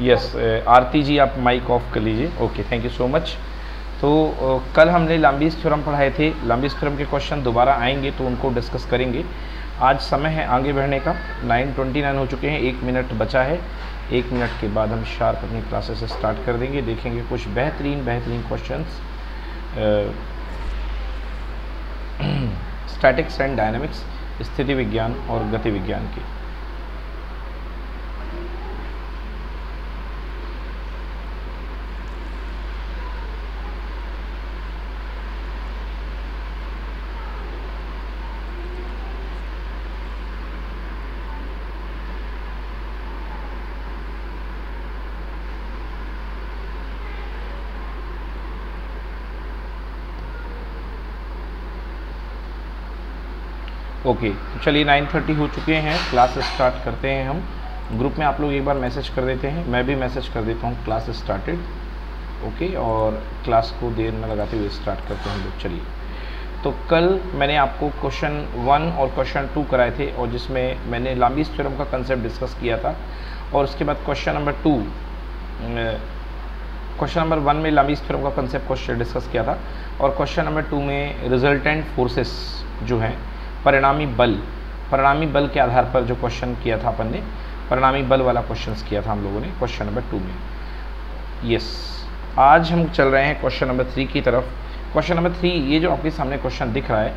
Yes आरती जी आप mic off कर लीजिए। Okay thank you so much तो uh, कल हमने लाम्बीस थ्योरम पढ़ाए थे। लाम्बीस थ्योरम के क्वेश्चन दोबारा आएँगे तो उनको डिस्कस करेंगे। आज समय है आगे बढ़ने का। 9:29 हो चुके हैं। एक मिनट बचा है। एक मिनट के बाद हम शार्प अपनी क्लासेस स्टार्ट कर देंगे। देखेंगे कुछ बेहतरीन बेहतरीन क्वेश्चन स्टैटिक्स एंड डायनामिक्स स्थिति विज्ञान और गति विज्ञान की। ओके तो चलिए 9:30 हो चुके हैं क्लास स्टार्ट करते हैं हम। ग्रुप में आप लोग एक बार मैसेज कर देते हैं, मैं भी मैसेज कर देता हूँ क्लास स्टार्टेड ओके और क्लास को देर में लगाते हुए स्टार्ट करते हैं हम लोग, चलिए। तो कल मैंने आपको क्वेश्चन वन और क्वेश्चन टू कराए थे और जिसमें मैंने लाम्बीस थ्योरम का कंसेप्ट डिस्कस किया था। और उसके बाद question number two question number one में लाम्बीस थ्योरम का कंसेप्ट क्वेश्चन डिस्कस किया था। और क्वेश्चन नंबर टू में रिजल्टेंट फोर्सेस जो हैं परिणामी बल परिणामी बल के आधार पर जो क्वेश्चन किया था अपन ने, परिणामी बल वाला क्वेश्चन किया था हम लोगों ने क्वेश्चन नंबर टू में। यस आज हम चल रहे हैं क्वेश्चन नंबर थ्री की तरफ़। क्वेश्चन नंबर थ्री ये जो आपके सामने क्वेश्चन दिख रहा है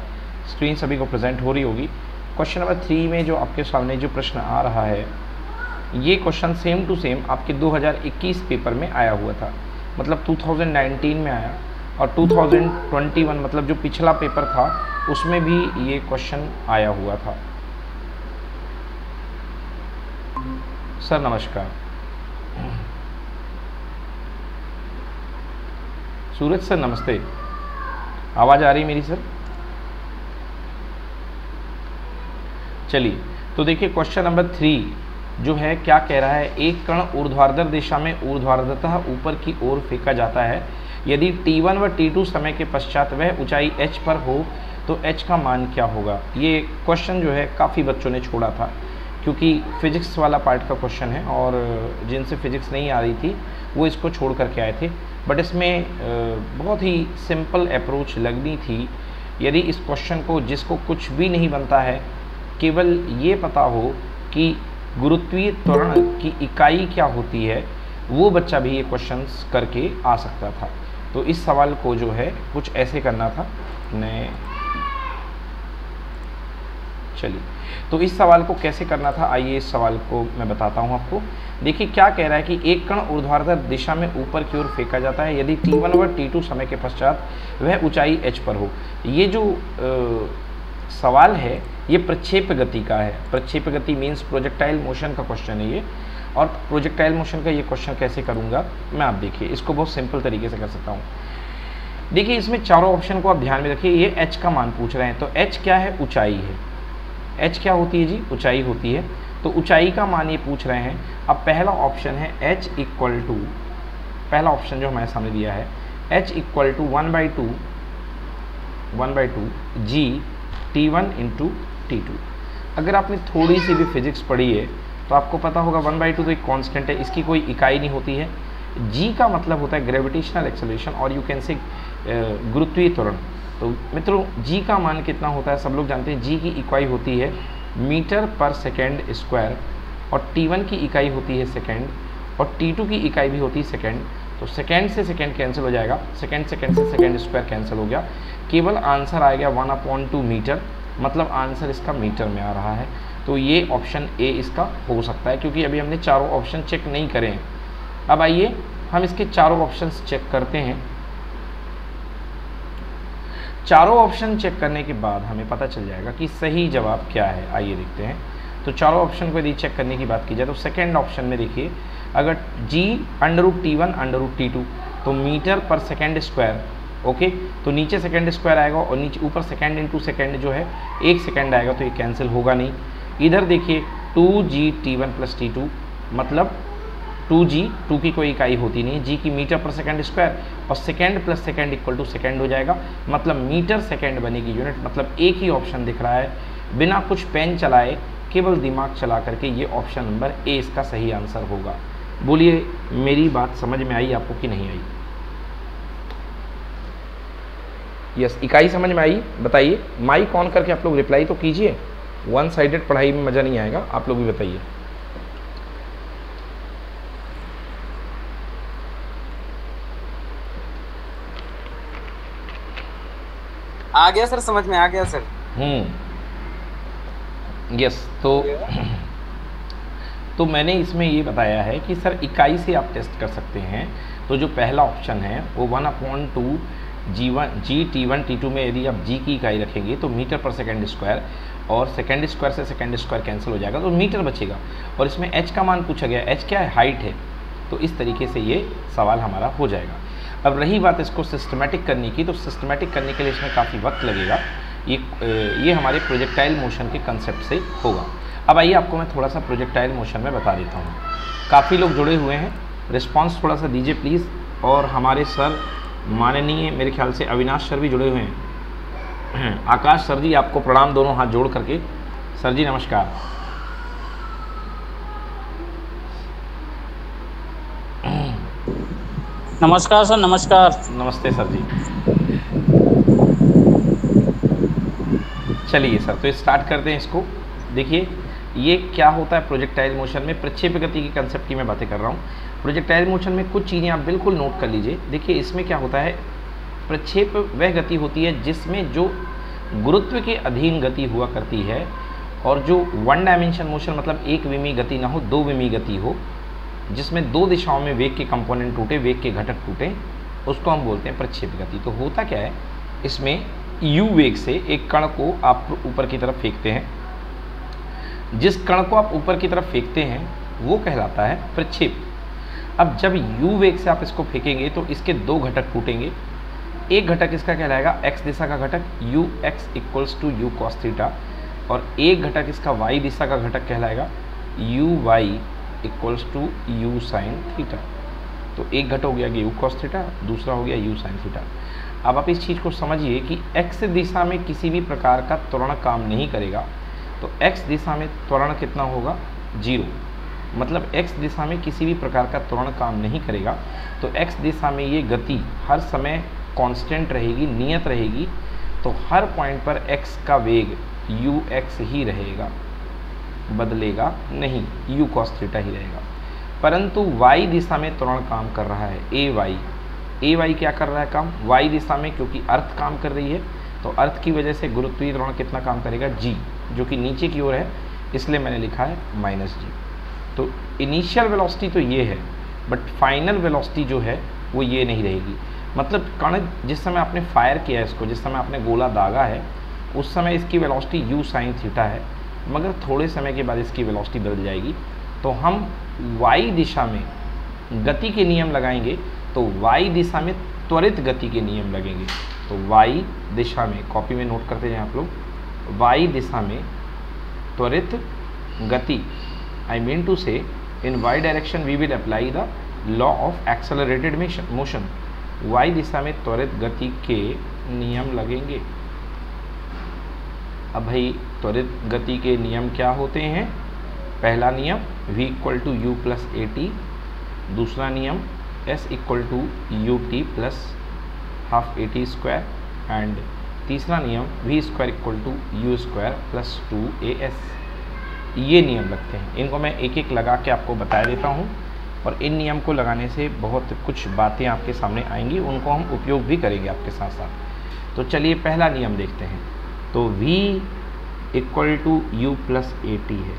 स्क्रीन सभी को प्रेजेंट हो रही होगी। क्वेश्चन नंबर थ्री में जो आपके सामने जो प्रश्न आ रहा है, ये क्वेश्चन सेम टू सेम आपके 2021 पेपर में आया हुआ था। मतलब 2019 में आया। और 2021 मतलब जो पिछला पेपर था, उसमें भी ये क्वेश्चन आया हुआ था। सर नमस्कार। सूरज सर नमस्ते। आवाज़ आ रही मेरी सर चलिए तो देखिए क्वेश्चन नंबर थ्री जो है, क्या कह रहा है? एक कण ऊर्ध्वाधर दिशा में ऊर्ध्वाधरतः ऊपर की ओर फेंका जाता है। यदि T1 व T2 समय के पश्चात वह ऊंचाई h पर हो तो h का मान क्या होगा? ये क्वेश्चन जो है, काफ़ी बच्चों ने छोड़ा था, क्योंकि फिजिक्स वाला पार्ट का क्वेश्चन है और जिनसे फिजिक्स नहीं आ रही थी, वो इसको छोड़ करके आए थे। बट इसमें बहुत ही सिंपल अप्रोच लगनी थी। यदि इस क्वेश्चन को, जिसको कुछ भी नहीं बनता है, केवल ये पता हो कि गुरुत्वीय त्वरण की इकाई क्या होती है, वो बच्चा भी ये क्वेश्चंस करके आ सकता था। तो इस सवाल को जो है कुछ ऐसे करना था। मैं चलिए। तो इस सवाल को कैसे करना था? आइए इस सवाल को मैं बताता हूँ आपको। देखिए क्या कह रहा है कि एक कण ऊर्ध्वाधर दिशा में ऊपर की ओर फेंका जाता है। यदि T1 व T2 समय के पश्चात वह ऊंचाई h पर हो। ये जो आ, सवाल है ये प्रक्षेप गति का है। प्रक्षेप गति मीन्स प्रोजेक्टाइल मोशन का क्वेश्चन है ये। और प्रोजेक्टाइल मोशन का ये क्वेश्चन कैसे करूँगा, मैं आप देखिए, इसको बहुत सिंपल तरीके से कर सकता हूँ। देखिए, इसमें चारों ऑप्शन को आप ध्यान में रखिए, ये एच का मान पूछ रहे हैं तो एच क्या है? ऊंचाई है। एच क्या होती है जी? ऊंचाई होती है। तो ऊंचाई का मान ये पूछ रहे हैं। अब पहला ऑप्शन है एच इक्वल टू पहला ऑप्शन जो हमारे सामने दिया है h equal to one by two one by two g t one into t two अगर आपने थोड़ी सी भी फिजिक्स पढ़ी है तो आपको पता होगा वन बाई टू तो एक कांस्टेंट है, इसकी कोई इकाई नहीं होती है। जी का मतलब होता है ग्रेविटेशनल एक्सेलरेशन और यू कैन से गुरुत्वीय त्वरण। तो मित्रों जी का मान कितना होता है, सब लोग जानते हैं जी की इकाई होती है मीटर पर सेकेंड स्क्वायर और T1 की इकाई होती है सेकेंड और T2 की इकाई भी होती है सेकेंड। तो सेकेंड से सेकेंड कैंसिल हो जाएगा, सेकेंड सेकेंड से सेकेंड स्क्वायर कैंसिल हो गया। केवल आंसर आ गया वन अपॉइंट टू मीटर मतलब आंसर इसका मीटर में आ रहा है। तो ये ऑप्शन ए इसका हो सकता है, क्योंकि अभी हमने चारों ऑप्शन चेक नहीं करे हैं। अब आइए, हम इसके चारों ऑप्शंस चेक करते हैं। चारों ऑप्शन चेक करने के बाद हमें पता चल जाएगा कि सही जवाब क्या है। आइए देखते हैं। तो चारों ऑप्शन को यदि चेक करने की बात की जाए तो सेकेंड ऑप्शन में देखिए, अगर g under root t one under root t two तो मीटर पर सेकेंड स्क्वायर ओके तो नीचे सेकेंड स्क्वायर आएगा और नीचे, ऊपर सेकेंड इंटू सेकेंड जो है, एक सेकेंड आएगा तो ये कैंसिल होगा नहीं। इधर देखिए, two G T one plus T two मतलब टू जी, टू की कोई इकाई होती नहीं जी की मीटर पर सेकेंड स्क्वायर और second plus second equal to second हो जाएगा। मतलब मीटर सेकेंड बनेगी यूनिट मतलब एक ही ऑप्शन दिख रहा है। बिना कुछ पेन चलाए, केवल दिमाग चला करके ये ऑप्शन नंबर ए इसका सही आंसर होगा। बोलिए, मेरी बात समझ में आई आपको कि नहीं आई? यस, इकाई समझ में आई? बताइए माइक ऑन करके आप लोग रिप्लाई तो कीजिए। वन साइडेड पढ़ाई में मज़ा नहीं आएगा आप लोग भी बताइए। आ गया सर समझ में आ गया सर। हम्म। यस तो तो मैंने इसमें ये बताया है कि सर इकाई से आप टेस्ट कर सकते हैं। तो जो पहला ऑप्शन है वो one upon two g one g t one t two में यदि आप जी की इकाई रखेंगे तो मीटर पर सेकेंड स्क्वायर। और सेकेंड स्क्वायर से सेकेंड स्क्वायर कैंसिल हो जाएगा तो मीटर बचेगा। और इसमें एच का मान पूछा गया एच क्या है? हाइट है। तो इस तरीके से ये सवाल हमारा हो जाएगा। अब रही बात इसको सिस्टमेटिक करने की तो सिस्टमेटिक करने के लिए इसमें काफ़ी वक्त लगेगा। ये ये हमारे प्रोजेक्टाइल मोशन के कंसेप्ट से होगा। अब आइए आपको मैं थोड़ा सा प्रोजेक्टाइल मोशन में बता देता हूँ। काफ़ी लोग जुड़े हुए हैं। रिस्पांस थोड़ा सा दीजिए प्लीज़ और हमारे सर माननीय, मेरे ख्याल से अविनाश सर भी जुड़े हुए हैं। आकाश सर जी आपको प्रणाम दोनों हाथ जोड़ करके। सर जी नमस्कार। नमस्कार सर नमस्कार। नमस्ते सर जी। चलिए सर तो स्टार्ट करते हैं इसको। देखिए ये क्या होता है प्रोजेक्टाइल मोशन में? प्रक्षेप गति की कंसेप्ट की मैं बातें कर रहा हूँ। प्रोजेक्टाइल मोशन में कुछ चीज़ें आप बिल्कुल नोट कर लीजिए। देखिए इसमें क्या होता है? प्रक्षेप वह गति होती है जिसमें जो गुरुत्व के अधीन गति हुआ करती है और जो वन डायमेंशन मोशन मतलब एक विमी गति ना हो, दो विमी गति हो, जिसमें दो दिशाओं में वेग के कंपोनेंट टूटे, वेग के घटक टूटे, उसको हम बोलते हैं प्रक्षेप गति। तो होता क्या है? इसमें यू वेग से एक कण को आप ऊपर की तरफ़ फेंकते हैं। जिस कण को आप ऊपर की तरफ़ फेंकते हैं, वो कहलाता है प्रक्षेप। अब जब यू वेग से आप इसको फेंकेंगे तो इसके दो घटक टूटेंगे। एक घटक इसका कहलाएगा? एक्स दिशा का घटक u x equals to u cos theta और एक घटक इसका वाई दिशा का घटक कहलाएगा u y equals to u sine theta तो एक घट हो गया यू कॉस थीटा दूसरा हो गया यू साइन थीटा अब आप इस चीज़ को समझिए कि एक्स दिशा में किसी भी प्रकार का त्वरण काम नहीं करेगा तो एक्स दिशा में त्वरण कितना होगा? ज़ीरो मतलब एक्स दिशा में किसी भी प्रकार का त्वरण काम नहीं करेगा तो एक्स दिशा में ये गति हर समय कांस्टेंट रहेगी, नियत रहेगी तो हर पॉइंट पर एक्स का वेग यू एक्स ही रहेगा, बदलेगा नहीं यू कॉस थीटा ही रहेगा। परंतु वाई दिशा में त्वरण काम कर रहा है ए वाई ए वाई क्या कर रहा है काम? वाई दिशा में, क्योंकि अर्थ काम कर रही है तो अर्थ की वजह से गुरुत्वीय त्वरण कितना काम करेगा? जी जो कि नीचे की ओर है, इसलिए मैंने लिखा है माइनस जी तो इनिशियल वेलोसिटी तो ये है बट फाइनल वेलोसिटी जो है, वो ये नहीं रहेगी। मतलब कण जिस समय आपने फायर किया है इसको, जिस समय आपने गोला दागा है, उस समय इसकी वेलोसिटी यू साइन थीटा है। मगर थोड़े समय के बाद इसकी वेलोसिटी बदल जाएगी। तो हम वाई दिशा में गति के नियम लगाएँगे तो वाई दिशा में त्वरित गति के नियम लगेंगे। तो वाई दिशा में कॉपी में नोट करते हैं आप लोग। वाई दिशा में त्वरित गति I mean to say in y direction we will apply the law of accelerated motion y दिशा में त्वरित गति के नियम लगेंगे। अब भाई, त्वरित गति के नियम क्या होते हैं? पहला नियम, v equal to u plus a t दूसरा नियम, s equal to u t plus half a t square and तीसरा नियम, v square equal to u square plus two a s ये नियम लगते हैं। इनको मैं एक एक लगा के आपको बता देता हूँ। और इन नियम को लगाने से बहुत कुछ बातें आपके सामने आएँगी, उनको हम उपयोग भी करेंगे आपके साथ साथ। तो चलिए पहला नियम देखते हैं। तो v equal to u plus a t है।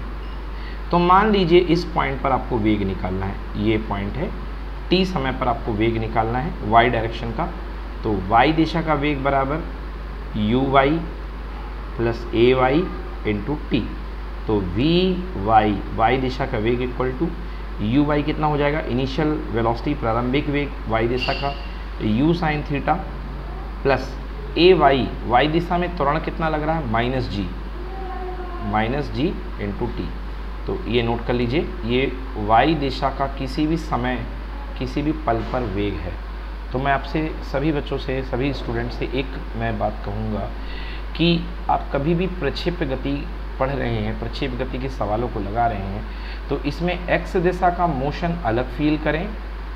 तो मान लीजिए इस पॉइंट पर आपको वेग निकालना है। ये पॉइंट है। टी समय पर आपको वेग निकालना है वाई डायरेक्शन का। तो वाई दिशा का वेग बराबर u y plus a y into t तो वी वाई वाई दिशा का वेग इक्वल टू यू वाई कितना हो जाएगा? इनिशियल वेलोसिटी प्रारंभिक वेग वाई दिशा का u sine theta plus a y y दिशा में त्वरण कितना लग रहा है? Minus g minus g into t तो ये नोट कर लीजिए, ये वाई दिशा का किसी भी समय, किसी भी पल पर वेग है। तो मैं आपसे, सभी बच्चों से, सभी स्टूडेंट से एक मैं बात कहूँगा कि आप कभी भी प्रक्षेप गति पढ़ रहे हैं, प्रक्षेप गति के सवालों को लगा रहे हैं तो इसमें एक्स दिशा का मोशन अलग फील करें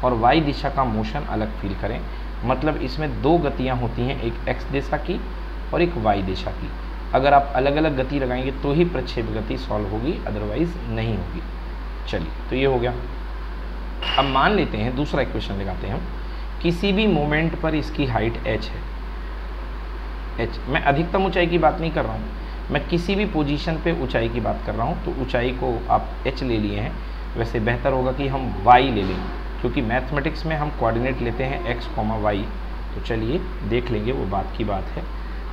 और वाई दिशा का मोशन अलग फील करें। मतलब इसमें दो गतियाँ होती हैं, एक एक्स दिशा की और एक वाई दिशा की। अगर आप अलग अलग गति लगाएँगे तो ही प्रक्षेप गति सॉल्व होगी अदरवाइज़ नहीं होगी। चलिए तो ये हो गया। अब मान लेते हैं, दूसरा इक्वेशन लगाते हैं हम। किसी भी मोमेंट पर इसकी हाइट h है। h, मैं अधिकतम ऊंचाई की बात नहीं कर रहा हूँ। मैं किसी भी पोजीशन पे ऊंचाई की बात कर रहा हूँ तो ऊंचाई को आप h ले लिए हैं। वैसे बेहतर होगा कि हम y ले लें, क्योंकि मैथमेटिक्स में हम कोऑर्डिनेट लेते हैं x कॉमा वाई तो चलिए, देख लेंगे, वो बात की बात है।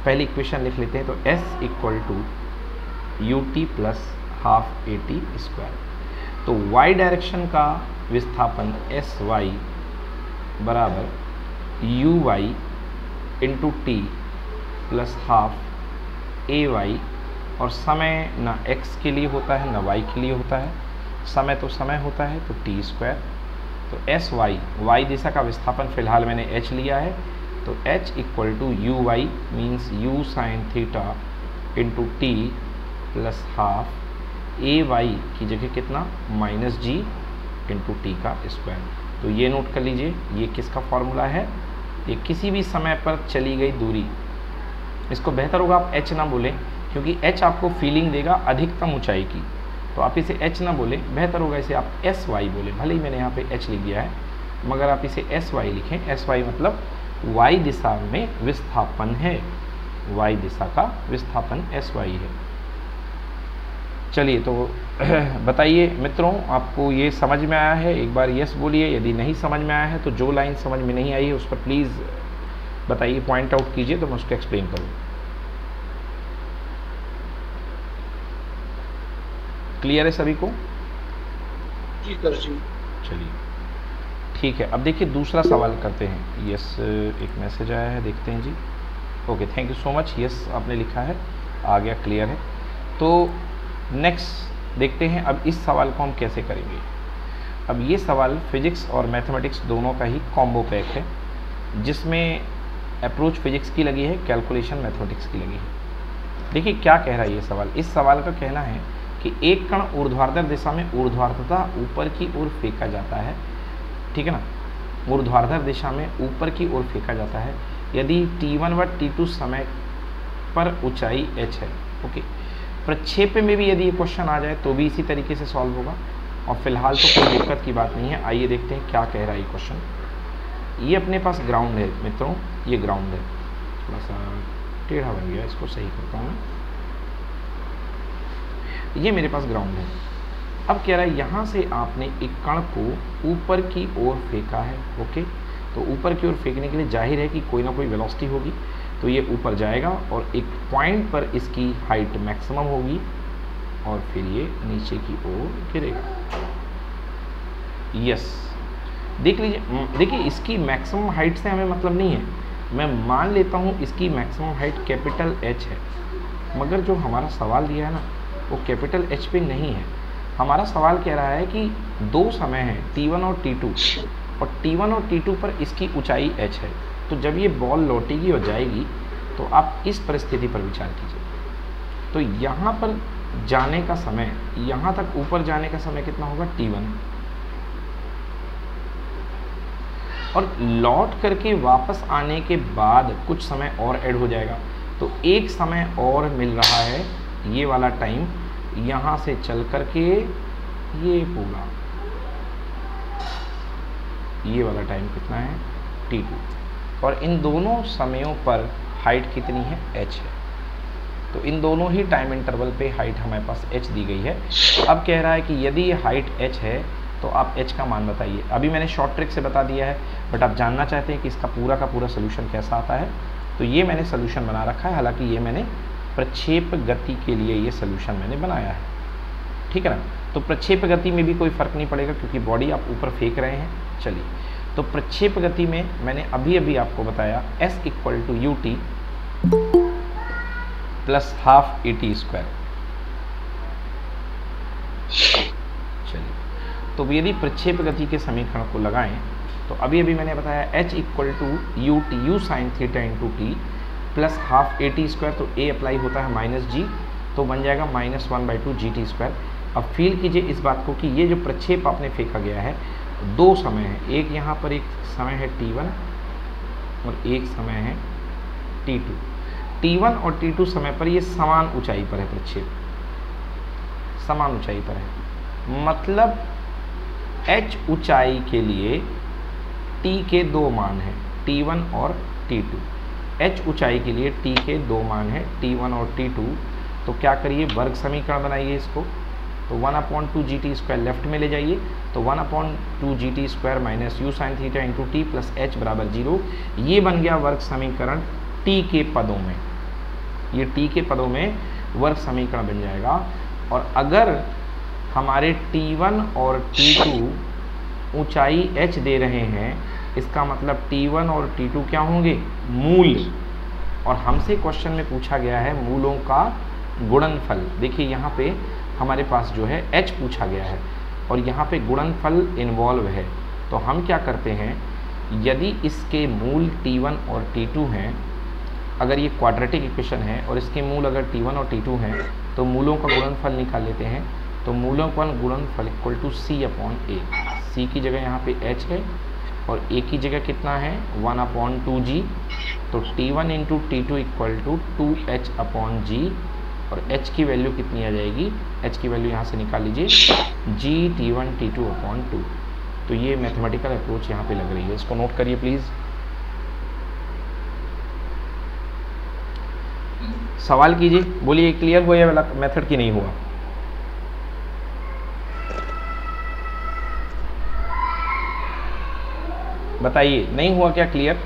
पहली इक्वेशन लिख लेते हैं तो s equal to u t plus half a t square तो y डायरेक्शन का विस्थापन एस वाई बराबर u y into t plus half a y और समय ना एक्स के लिए होता है, ना वाई के लिए होता है। समय तो समय होता है तो टी स्क्वायर तो एस वाई वाई दिशा का विस्थापन फ़िलहाल मैंने एच लिया है। तो h equal to u y means u sine theta into t plus half a y की जगह कितना? माइनस जी इंटू टी का स्क्वायर तो ये नोट कर लीजिए, ये किसका फॉर्मूला है? ये किसी भी समय पर चली गई दूरी इसको बेहतर होगा आप एच ना बोलें, क्योंकि एच आपको फीलिंग देगा अधिकतम ऊंचाई की। तो आप इसे एच ना बोलें, बेहतर होगा इसे आप एस वाई बोलें। भले ही मैंने यहाँ पे एच लिख दिया है, मगर आप इसे एस वाई लिखें। एस वाई मतलब वाई दिशा में विस्थापन है। वाई दिशा का विस्थापन एस वाई है। चलिए तो बताइए मित्रों, आपको ये समझ में आया है? एक बार यस बोलिए। यदि नहीं समझ में आया है तो जो लाइन समझ में नहीं आई है, उस पर प्लीज़ बताइए पॉइंट आउट कीजिए तो मैं उसको एक्सप्लेन करूँ। क्लियर है सभी को? जी सर जी। चलिए। ठीक है अब देखिए दूसरा सवाल करते हैं। यस एक मैसेज आया है देखते हैं जी। Okay thank you so much yes आपने लिखा है आ गया क्लियर है। तो नेक्स्ट देखते हैं अब इस सवाल को हम कैसे करेंगे? अब ये सवाल फिजिक्स और मैथमेटिक्स दोनों का ही कॉम्बो पैक है जिसमें अप्रोच फिजिक्स की लगी है कैलकुलेशन मैथमेटिक्स की लगी है। देखिए, क्या कह रहा है ये सवाल? इस सवाल का कहना है कि एक कण ऊर्ध्वाधर दिशा में ऊर्ध्वाधरता ऊपर की ओर फेंका जाता है, ठीक है ना? ऊर्ध्वाधर दिशा में ऊपर की ओर फेंका जाता है। यदि T1 व T2 समय पर ऊंचाई h है, ओके। प्रक्षेप में भी यदि ये क्वेश्चन आ जाए तो भी इसी तरीके से सॉल्व होगा। और फ़िलहाल तो कोई दिक्कत की बात नहीं है। आइए देखते हैं क्या कह रहा है ये क्वेश्चन ये अपने पास ग्राउंड है, मित्रों। ये ग्राउंड है। थोड़ा सा टेढ़ा बन गया, इसको सही करता हूँ ये मेरे पास ग्राउंड है। अब कह रहा है, यहाँ से आपने एक कण को ऊपर की ओर फेंका है ओके तो ऊपर की ओर फेंकने के लिए ज़ाहिर है कि कोई ना कोई वेलोसिटी होगी। तो ये ऊपर जाएगा और एक पॉइंट पर इसकी हाइट मैक्सिमम होगी और फिर ये नीचे की ओर गिरेगा। यस देख लीजिए देखिए, इसकी मैक्सिमम हाइट से हमें मतलब नहीं है। मैं मान लेता हूँ इसकी मैक्सिमम हाइट कैपिटल एच है। मगर जो हमारा सवाल दिया है ना, वो कैपिटल एच पे नहीं है। हमारा सवाल कह रहा है कि दो समय है T1 और T2 और T1 और T2 पर इसकी ऊंचाई h है। तो जब ये बॉल लौटेगी और जाएगी तो आप इस परिस्थिति पर विचार कीजिए। तो यहाँ पर जाने का समय, यहाँ तक ऊपर जाने का समय कितना होगा? T1 और लौट करके वापस आने के बाद कुछ समय और ऐड हो जाएगा। तो एक समय और मिल रहा है, ये वाला टाइम यहाँ से चल कर के ये पूरा ये वाला टाइम कितना है? टी टू और इन दोनों समयों पर हाइट कितनी है? एच है। तो इन दोनों ही टाइम इंटरवल पे हाइट हमारे पास एच दी गई है। अब कह रहा है कि यदि ये हाइट एच है तो आप एच का मान बताइए। अभी मैंने शॉर्ट ट्रिक से बता दिया है। बट आप जानना चाहते हैं कि इसका पूरा का पूरा सोल्यूशन कैसा आता है तो ये मैंने सोल्यूशन बना रखा है। हालाँकि ये मैंने प्रक्षेप गति के लिए ये सोल्यूशन मैंने बनाया है। ठीक है ना? तो प्रक्षेप गति में भी कोई फ़र्क नहीं पड़ेगा, क्योंकि बॉडी आप ऊपर फेंक रहे हैं। चलिए। तो प्रक्षेप गति में मैंने अभी अभी आपको बताया, s equal to u t plus half a t square चलिए। तो यदि प्रक्षेप गति के समीकरण को लगाएँ तो अभी अभी मैंने बताया h equal to u t u sine theta into t plus half a t square तो ए अप्लाई होता है माइनस जी तो बन जाएगा minus one by two g t square अब फील कीजिए इस बात को कि ये जो प्रक्षेप आपने फेंका गया है, दो समय है। एक यहाँ पर एक समय है टी वन और एक समय है टी टू टी वन और टी टू समय पर ये समान ऊंचाई पर है प्रक्षेप। समान ऊंचाई पर है। मतलब h ऊंचाई के लिए t के दो मान हैं t1 और t2 h ऊंचाई के लिए t के दो मान हैं t1 और t2 तो क्या करिए, वर्ग समीकरण बनाइए इसको। तो one upon two g t square left में ले जाइए। तो one upon two g t square minus u sine theta into t plus h बराबर ज़ीरो ये बन गया वर्ग समीकरण टी के पदों में। ये टी के पदों में वर्ग समीकरण बन जाएगा। और अगर हमारे T1 और T2 ऊंचाई h दे रहे हैं इसका मतलब T1 और T2 क्या होंगे? मूल। और हमसे क्वेश्चन में पूछा गया है मूलों का गुणनफल। देखिए, यहाँ पे हमारे पास जो है h पूछा गया है और यहाँ पे गुणनफल इन्वॉल्व है। तो हम क्या करते हैं? यदि इसके मूल T1 और T2 हैं, अगर ये क्वाड्रेटिक इक्वेशन है और इसके मूल अगर T1 और T2 हैं तो मूलों का गुणनफल निकाल लेते हैं। तो मूलों का गुणनफल equal to C upon A C की जगह यहाँ पे एच है और ए की जगह कितना है? वन अपॉन टू जी तो t one into t two equal to two h upon g और एच की वैल्यू कितनी आ जाएगी? एच की वैल्यू यहाँ से निकाल लीजिए। G t one t two upon two तो ये मैथमेटिकल अप्रोच यहाँ पे लग रही है। इसको नोट करिए प्लीज़ सवाल कीजिए। बोलिए क्लियर हुआ या मेथड की नहीं हुआ? बताइए नहीं हुआ क्या क्लियर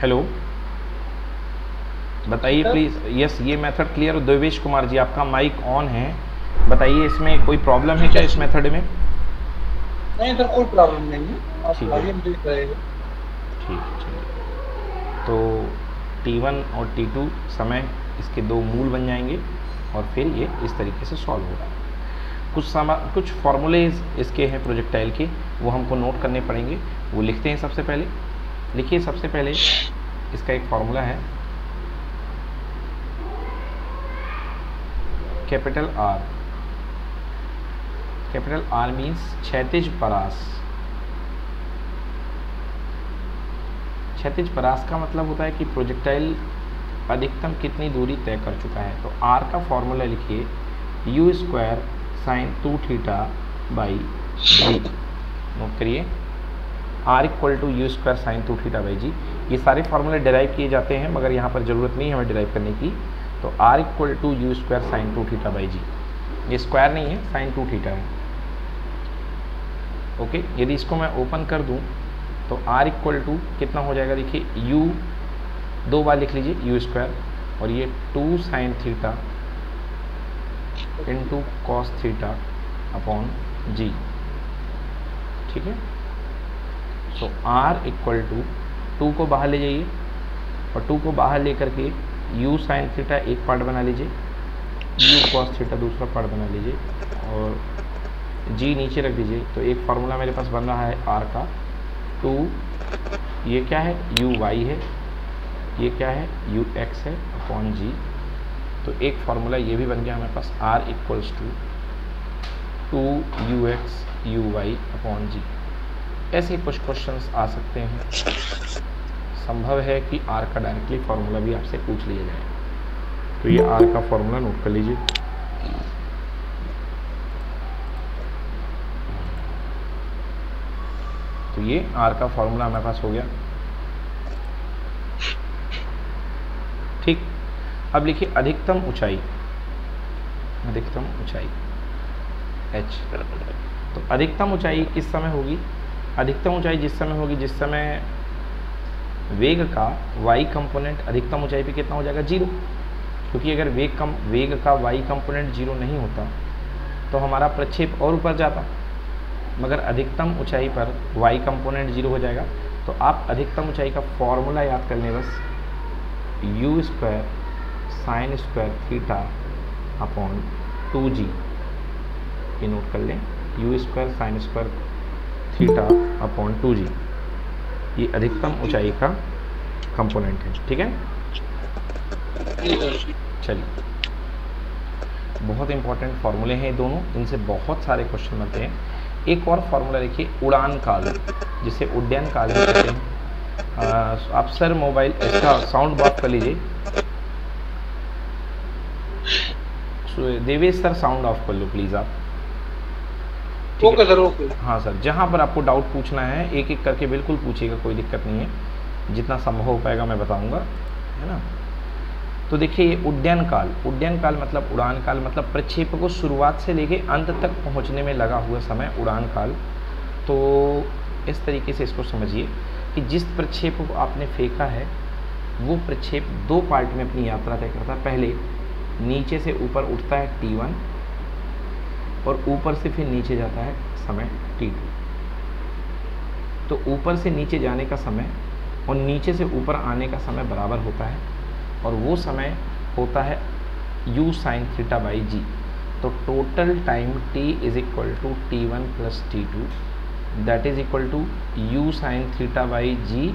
हेलो बताइए प्लीज़ यस ये मेथड क्लियर हो। देवेश कुमार जी आपका माइक ऑन है। बताइए इसमें कोई प्रॉब्लम है क्या इस मेथड में? नहीं सर कोई प्रॉब्लम नहीं है। ठीक है। ठीक है तो T1 और T2 समय इसके दो मूल बन जाएँगे और फिर ये इस तरीके से सॉल्व हो होगा। कुछ समा, कुछ फॉर्मूलेज इसके हैं प्रोजेक्टाइल के, वो हमको नोट करने पड़ेंगे। वो लिखते हैं सबसे पहले। लिखिए सबसे पहले, इसका एक फॉर्मूला है। Capital R capital R means क्षैतिज परास। क्षैतिज परास का मतलब होता है कि प्रोजेक्टाइल अधिकतम कितनी दूरी तय कर चुका है। तो आर का फॉर्मूला लिखिए। U square sine two theta by g note करिए। R equal to u square sine two theta by g ये सारे फार्मूले डिराइव किए जाते हैं, मगर यहाँ पर ज़रूरत नहीं है हमें डिराइव करने की। तो R equal to u square sine two theta by g ये स्क्वायर नहीं है साइन टू थीटा है। ओके यदि इसको मैं ओपन कर दूँ तो आर इक्वल टू कितना हो जाएगा? देखिए यू दो बार लिख लीजिए यू स्क्वायर और ये two sine theta into cos theta upon g ठीक है? So R equal to two को बाहर ले जाइए और टू को बाहर लेकर के यू साइन थीटा एक पार्ट बना लीजिए यू कॉस थीटा दूसरा पार्ट बना लीजिए और जी नीचे रख दीजिए। तो एक फार्मूला मेरे पास बन रहा है आर का। टू ये क्या है? यू वाई है। ये क्या है? यू एक्स है अपॉन जी तो एक फार्मूला ये भी बन गया हमारे पास R equals to two u x u y upon g ऐसे कुछ क्वेश्चंस आ सकते हैं। संभव है कि आर का डायरेक्टली फार्मूला भी आपसे पूछ लिया जाए। तो ये आर का फार्मूला नोट कर लीजिए। तो ये आर का फॉर्मूला हमारे पास हो गया। ठीक। अब लिखिए अधिकतम ऊंचाई। अधिकतम ऊंचाई। H तो अधिकतम ऊंचाई किस समय होगी? अधिकतम ऊंचाई जिस समय होगी? जिस समय वेग का y कंपोनेंट अधिकतम ऊंचाई पे कितना हो जाएगा? ज़ीरो क्योंकि अगर वेग कम, वेग का y कंपोनेंट ज़ीरो नहीं होता तो हमारा प्रक्षेप और ऊपर जाता। मगर अधिकतम ऊंचाई पर y कंपोनेंट ज़ीरो हो जाएगा। तो आप अधिकतम ऊंचाई का फॉर्मूला याद कर लें बस। U square sine square theta upon two g ये नोट कर लें। U square sine square theta upon two g ये अधिकतम ऊंचाई का कंपोनेंट है। ठीक है? चलिए। बहुत इंपॉर्टेंट फार्मूले हैं दोनों। इनसे बहुत सारे क्वेश्चन बनते हैं। एक और फार्मूला देखिए, उड़ान काल। जिसे उड्डयन काल कहते हैं। आप सर मोबाइल इसका साउंड बात कर लीजिए so- Devesh sir sound off कर लो प्लीज़ आप। ठीक है? ओके सर ओके हाँ सर जहाँ पर आपको डाउट पूछना है एक एक करके बिल्कुल पूछिएगा कोई दिक्कत नहीं है। जितना संभव हो पाएगा मैं बताऊँगा है ना? तो देखिए ये उड्डयन काल उड्डयन काल मतलब उड़ान काल मतलब प्रक्षेप को शुरुआत से लेके अंत तक पहुँचने में लगा हुआ समय उड़ान काल। तो इस तरीके से इसको समझिए कि जिस प्रक्षेप को आपने फेंका है वो प्रक्षेप दो पार्ट में अपनी यात्रा तय करता है। पहले नीचे से ऊपर उठता है टी वन और ऊपर से फिर नीचे जाता है समय टी टू तो ऊपर से नीचे जाने का समय और नीचे से ऊपर आने का समय बराबर होता है और वो समय होता है u sine theta by g तो total time t is equal to t one plus t two that is equal to u sine theta by g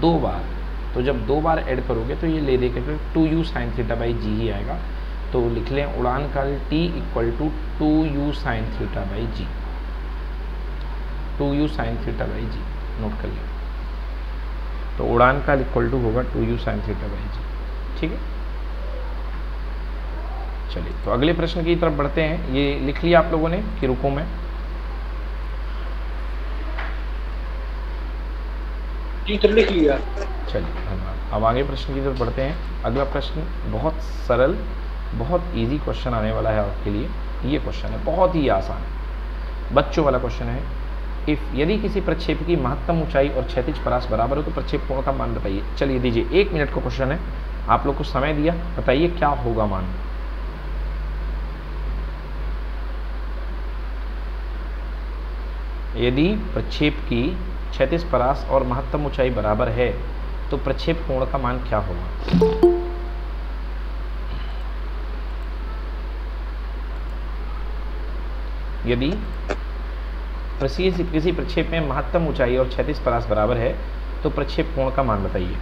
दो बार। तो जब दो बार ऐड करोगे तो ये ले दे करके two u sine theta by g ही आएगा। तो लिख लें, उड़ान काल t equal to two u sine theta by g two u sine theta by g note कर लें। तो उड़ान काल इक्वल टू होगा two u sine theta by g ठीक है? चलिए तो अगले प्रश्न की तरफ़ बढ़ते हैं। ये लिख लिया आप लोगों ने कि रुको मैं। जी लिख लिया। चलिए धन्यवाद अब आगे प्रश्न की तरफ़ बढ़ते हैं। अगला प्रश्न बहुत सरल, बहुत इजी क्वेश्चन आने वाला है आपके लिए। ये क्वेश्चन है, बहुत ही आसान बच्चों वाला क्वेश्चन है इफ़ यदि किसी प्रक्षेप की महत्तम ऊंचाई और क्षैतिज परास बराबर हो तो प्रक्षेप कोण का मान बताइए। चलिए दीजिए, एक मिनट का क्वेश्चन है। आप लोग को समय दिया, बताइए क्या होगा मान? यदि प्रक्षेप की क्षैतिज परास और महत्तम ऊंचाई बराबर है तो प्रक्षेप कोण का मान क्या होगा? यदि किसी प्रक्षेप में महत्तम ऊंचाई और क्षैतिज परास बराबर है तो प्रक्षेप कोण का मान बताइए।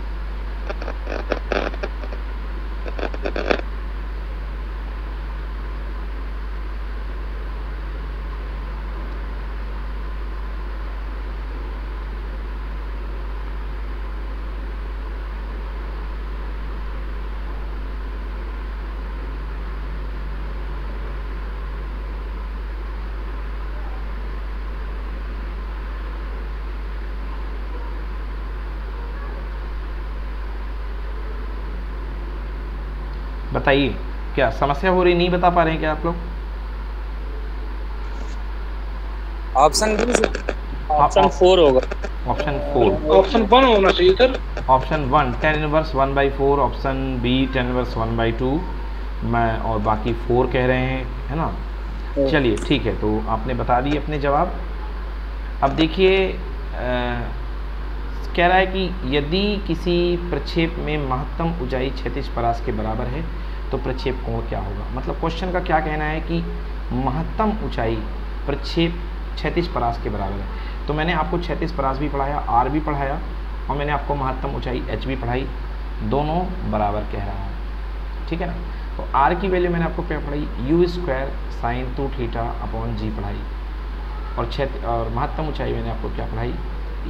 बताइए। क्या समस्या हो रही? नहीं बता पा रहे हैं क्या आप लोग? ऑप्शन ऑप्शन फोर होगा। Option four. ऑप्शन वन होना चाहिए sir. Option one ten inverse one by four. Option B ten inverse one by two. मैं और बाकी फोर कह रहे हैं है ना? चलिए ठीक है तो आपने बता दिए अपने जवाब। अब देखिए कह रहा है कि यदि किसी प्रक्षेप में महत्तम ऊंचाई क्षैतिज परास के बराबर है तो प्रक्षेप कोण क्या होगा? मतलब क्वेश्चन का क्या कहना है कि महत्तम ऊंचाई प्रक्षेप क्षैतिज परास के बराबर है। तो मैंने आपको क्षैतिज परास भी पढ़ाया आर भी पढ़ाया, और मैंने आपको महत्तम ऊंचाई एच भी पढ़ाई। दोनों बराबर कह रहा हूँ। ठीक है ना? तो आर की वैल्यू मैंने आपको क्या पढ़ाई u square sine two theta upon g पढ़ाई। और क्षेत्र और महत्तम ऊंचाई मैंने आपको क्या पढ़ाई?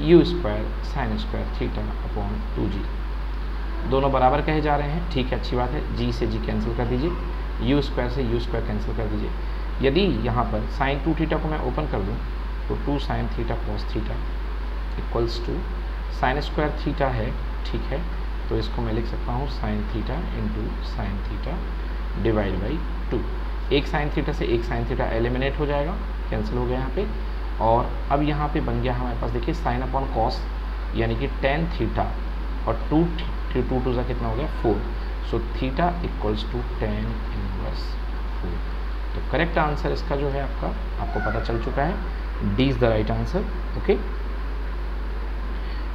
U square sine square theta upon two g दोनों बराबर कहे जा रहे हैं। ठीक है, अच्छी बात है। जी से जी कैंसिल कर दीजिए। यू स्क्वायर से यू स्क्वायर कैंसिल कर दीजिए। यदि यहाँ पर साइन टू थीटा को मैं ओपन कर दूँ तो two sine theta cos theta equals to sine square theta है। ठीक है? तो इसको मैं लिख सकता हूँ sine theta into sine theta divide by two एक साइन थीटा से एक साइन थीटा एलिमिनेट हो जाएगा। कैंसिल हो गया यहाँ पे। और अब यहाँ पे बन गया हमारे पास, देखिए साइन अपॉन कॉस यानी कि टेन थीटा और टू टू टू टू सा कितना हो गया? Four. So theta equals to tan inverse four तो करेक्ट आंसर इसका जो है आपका, आपको पता चल चुका है। D is the right answer okay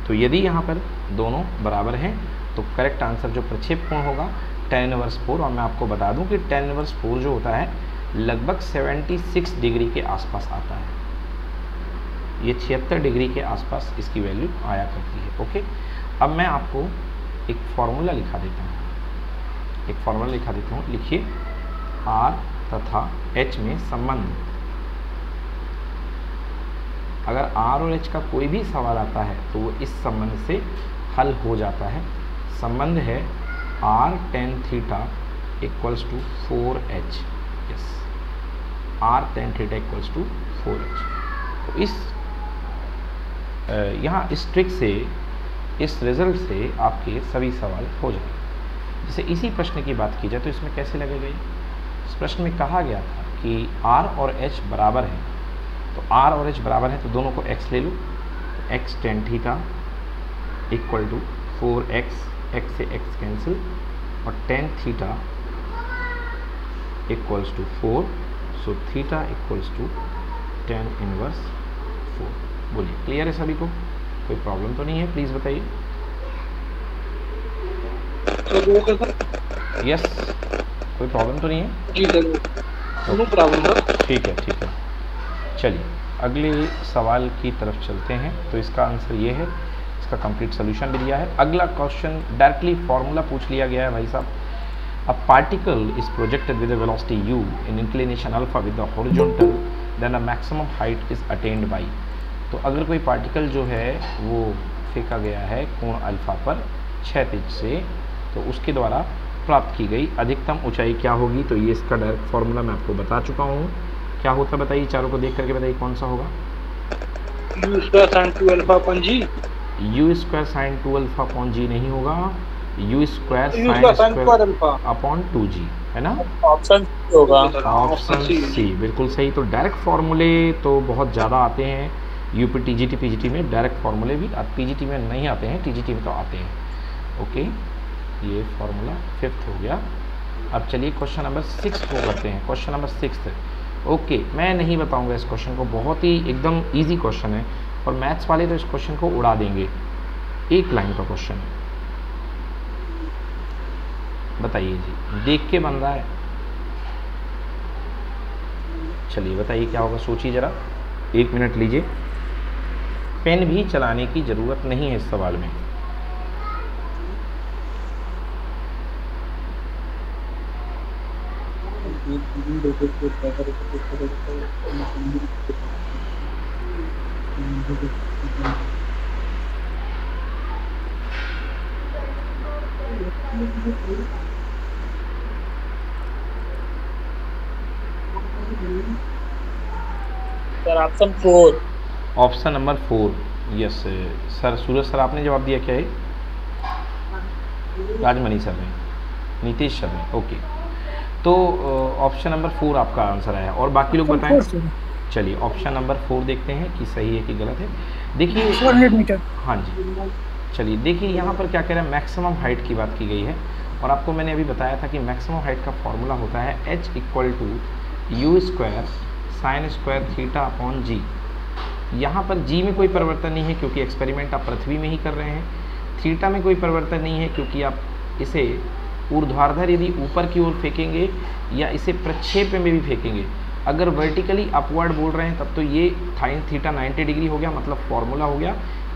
तो यदि यहाँ पर दोनों बराबर हैं तो करेक्ट आंसर जो प्रक्षेप कोण होगा टेन इनवर्स फोर और मैं आपको बता दूँ कि टेन इनवर्स फोर जो होता है, लगभग 76 डिग्री के आसपास आता है। ये छिहत्तर डिग्री के आसपास इसकी वैल्यू आया करती है ओके अब मैं आपको एक फॉर्मूला लिखा देता हूँ। एक फॉर्मूला लिखा देता हूँ। लिखिए आर तथा एच में संबंध। अगर आर और एच का कोई भी सवाल आता है तो वो इस संबंध से हल हो जाता है। संबंध है R tan theta equals to four H yes R tan theta equals to four H तो इस यहाँ इस ट्रिक से इस रिज़ल्ट से आपके सभी सवाल हो जाएँगे। जैसे इसी प्रश्न की बात की जाए तो इसमें कैसे लगेगा इस प्रश्न में कहा गया था कि r और h बराबर है। तो r और h बराबर है तो दोनों को x ले लो। X tan theta equal to four x x से एक्स कैंसिल और tan theta equals to four so theta equals to tan inverse four बोलिए क्लियर है सभी को? कोई प्रॉब्लम तो नहीं है? प्लीज़ बताइए। यस कोई प्रॉब्लम तो नहीं है? जी सर। प्रॉब्लम ठीक है ठीक है। चलिए अगले सवाल की तरफ़ चलते हैं। तो इसका आंसर ये है। इसका कंप्लीट सोल्यूशन भी दिया है। अगला क्वेश्चन डायरेक्टली फॉर्मूला पूछ लिया गया है भाई साहब। A particle projected with a velocity u in inclination alpha with the horizontal then a maximum height is attained by तो अगर कोई पार्टिकल जो है वो फेंका गया है कोण अल्फ़ा पर क्षैतिज से तो उसके द्वारा प्राप्त की गई अधिकतम ऊंचाई क्या होगी? तो ये इसका डायरेक्ट फॉर्मूला मैं आपको बता चुका हूँ। क्या होता बताइए? चारों को देख करके बताइए कौन सा होगा? U square sine two alpha upon g u square sine two alpha upon g नहीं होगा। U square sine square upon two g है ना? ऑप्शन होगा। ऑप्शन सी बिल्कुल सही। तो डायरेक्ट फॉर्मूले तो बहुत ज़्यादा आते हैं। यूपी टीजीटी पीजीटी में डायरेक्ट फार्मूले भी पीजीटी में नहीं आते हैं टीजीटी में तो आते हैं। ओके ये फार्मूला फिफ्थ हो गया। अब चलिए क्वेश्चन नंबर सिक्स को करते हैं। क्वेश्चन नंबर सिक्स ओके मैं नहीं बताऊँगा इस क्वेश्चन को। बहुत ही एकदम इजी क्वेश्चन है और मैथ्स वाले तो इस क्वेश्चन को उड़ा देंगे। एक लाइन का क्वेश्चन है बताइए जी। देख के बन रहा है। चलिए बताइए क्या होगा, सोचिए ज़रा। एक मिनट लीजिए। पेन भी चलाने की ज़रूरत नहीं है इस सवाल में। Sir option four option number four. Yes sir Suraj sir आपने जवाब दिया क्या है? राजमणि सर ने नीतीश सर ने ओके। तो ऑप्शन नंबर फोर आपका आंसर आया। और बाकी लोग बताएँ? चलिए ऑप्शन नंबर फोर देखते हैं कि सही है कि गलत है। देखिए 400 मीटर। हाँ जी। चलिए देखिए यहाँ पर क्या कह रहा है? मैक्सिमम हाइट की बात की गई है। और आपको मैंने अभी बताया था कि मैक्सिमम हाइट का फॉर्मूला होता है H equal to u square sine square theta upon g यहाँ पर जी में कोई परिवर्तन नहीं है क्योंकि एक्सपेरिमेंट आप पृथ्वी में ही कर रहे हैं। थीटा में कोई परिवर्तन नहीं है क्योंकि आप इसे ऊर्ध्वाधर यदि ऊपर की ओर फेंकेंगे या इसे प्रक्षेप में भी फेंकेंगे। अगर वर्टिकली अपवर्ड बोल रहे हैं, तब तो ये थाइन थीटा 90 डिग्री हो गया मतलब फॉर्मूला हो गया।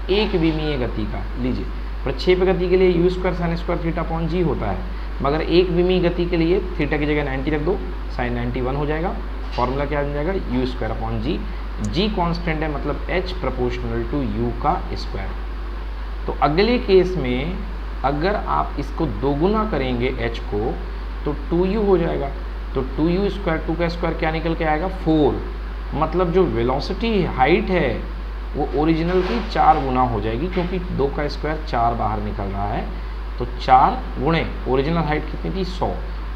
एक विमीय गति का, लीजिए। प्रक्षेप गति के लिए u square sine square theta upon g होता है। मगर एक विमीय गति के लिए थीटा की जगह 90 रख दो साइन 91 हो जाएगा। फॉर्मूला क्या बन जाएगा? U square upon g g constant है मतलब एच प्रपोर्शनल टू यू का स्क्वायर तो अगले केस में अगर आप इसको दोगुना करेंगे एच को तो टू यू हो जाएगा. तो टू यू स्क्वायर टू का स्क्वायर क्या निकल के आएगा? फोर मतलब जो वेलोसिटी हाइट है, वो ओरिजिनल की चार गुना हो जाएगी, क्योंकि दो का स्क्वायर चार बाहर निकल रहा है. तो चार गुणे ओरिजिनल हाइट कितनी थी? सौ.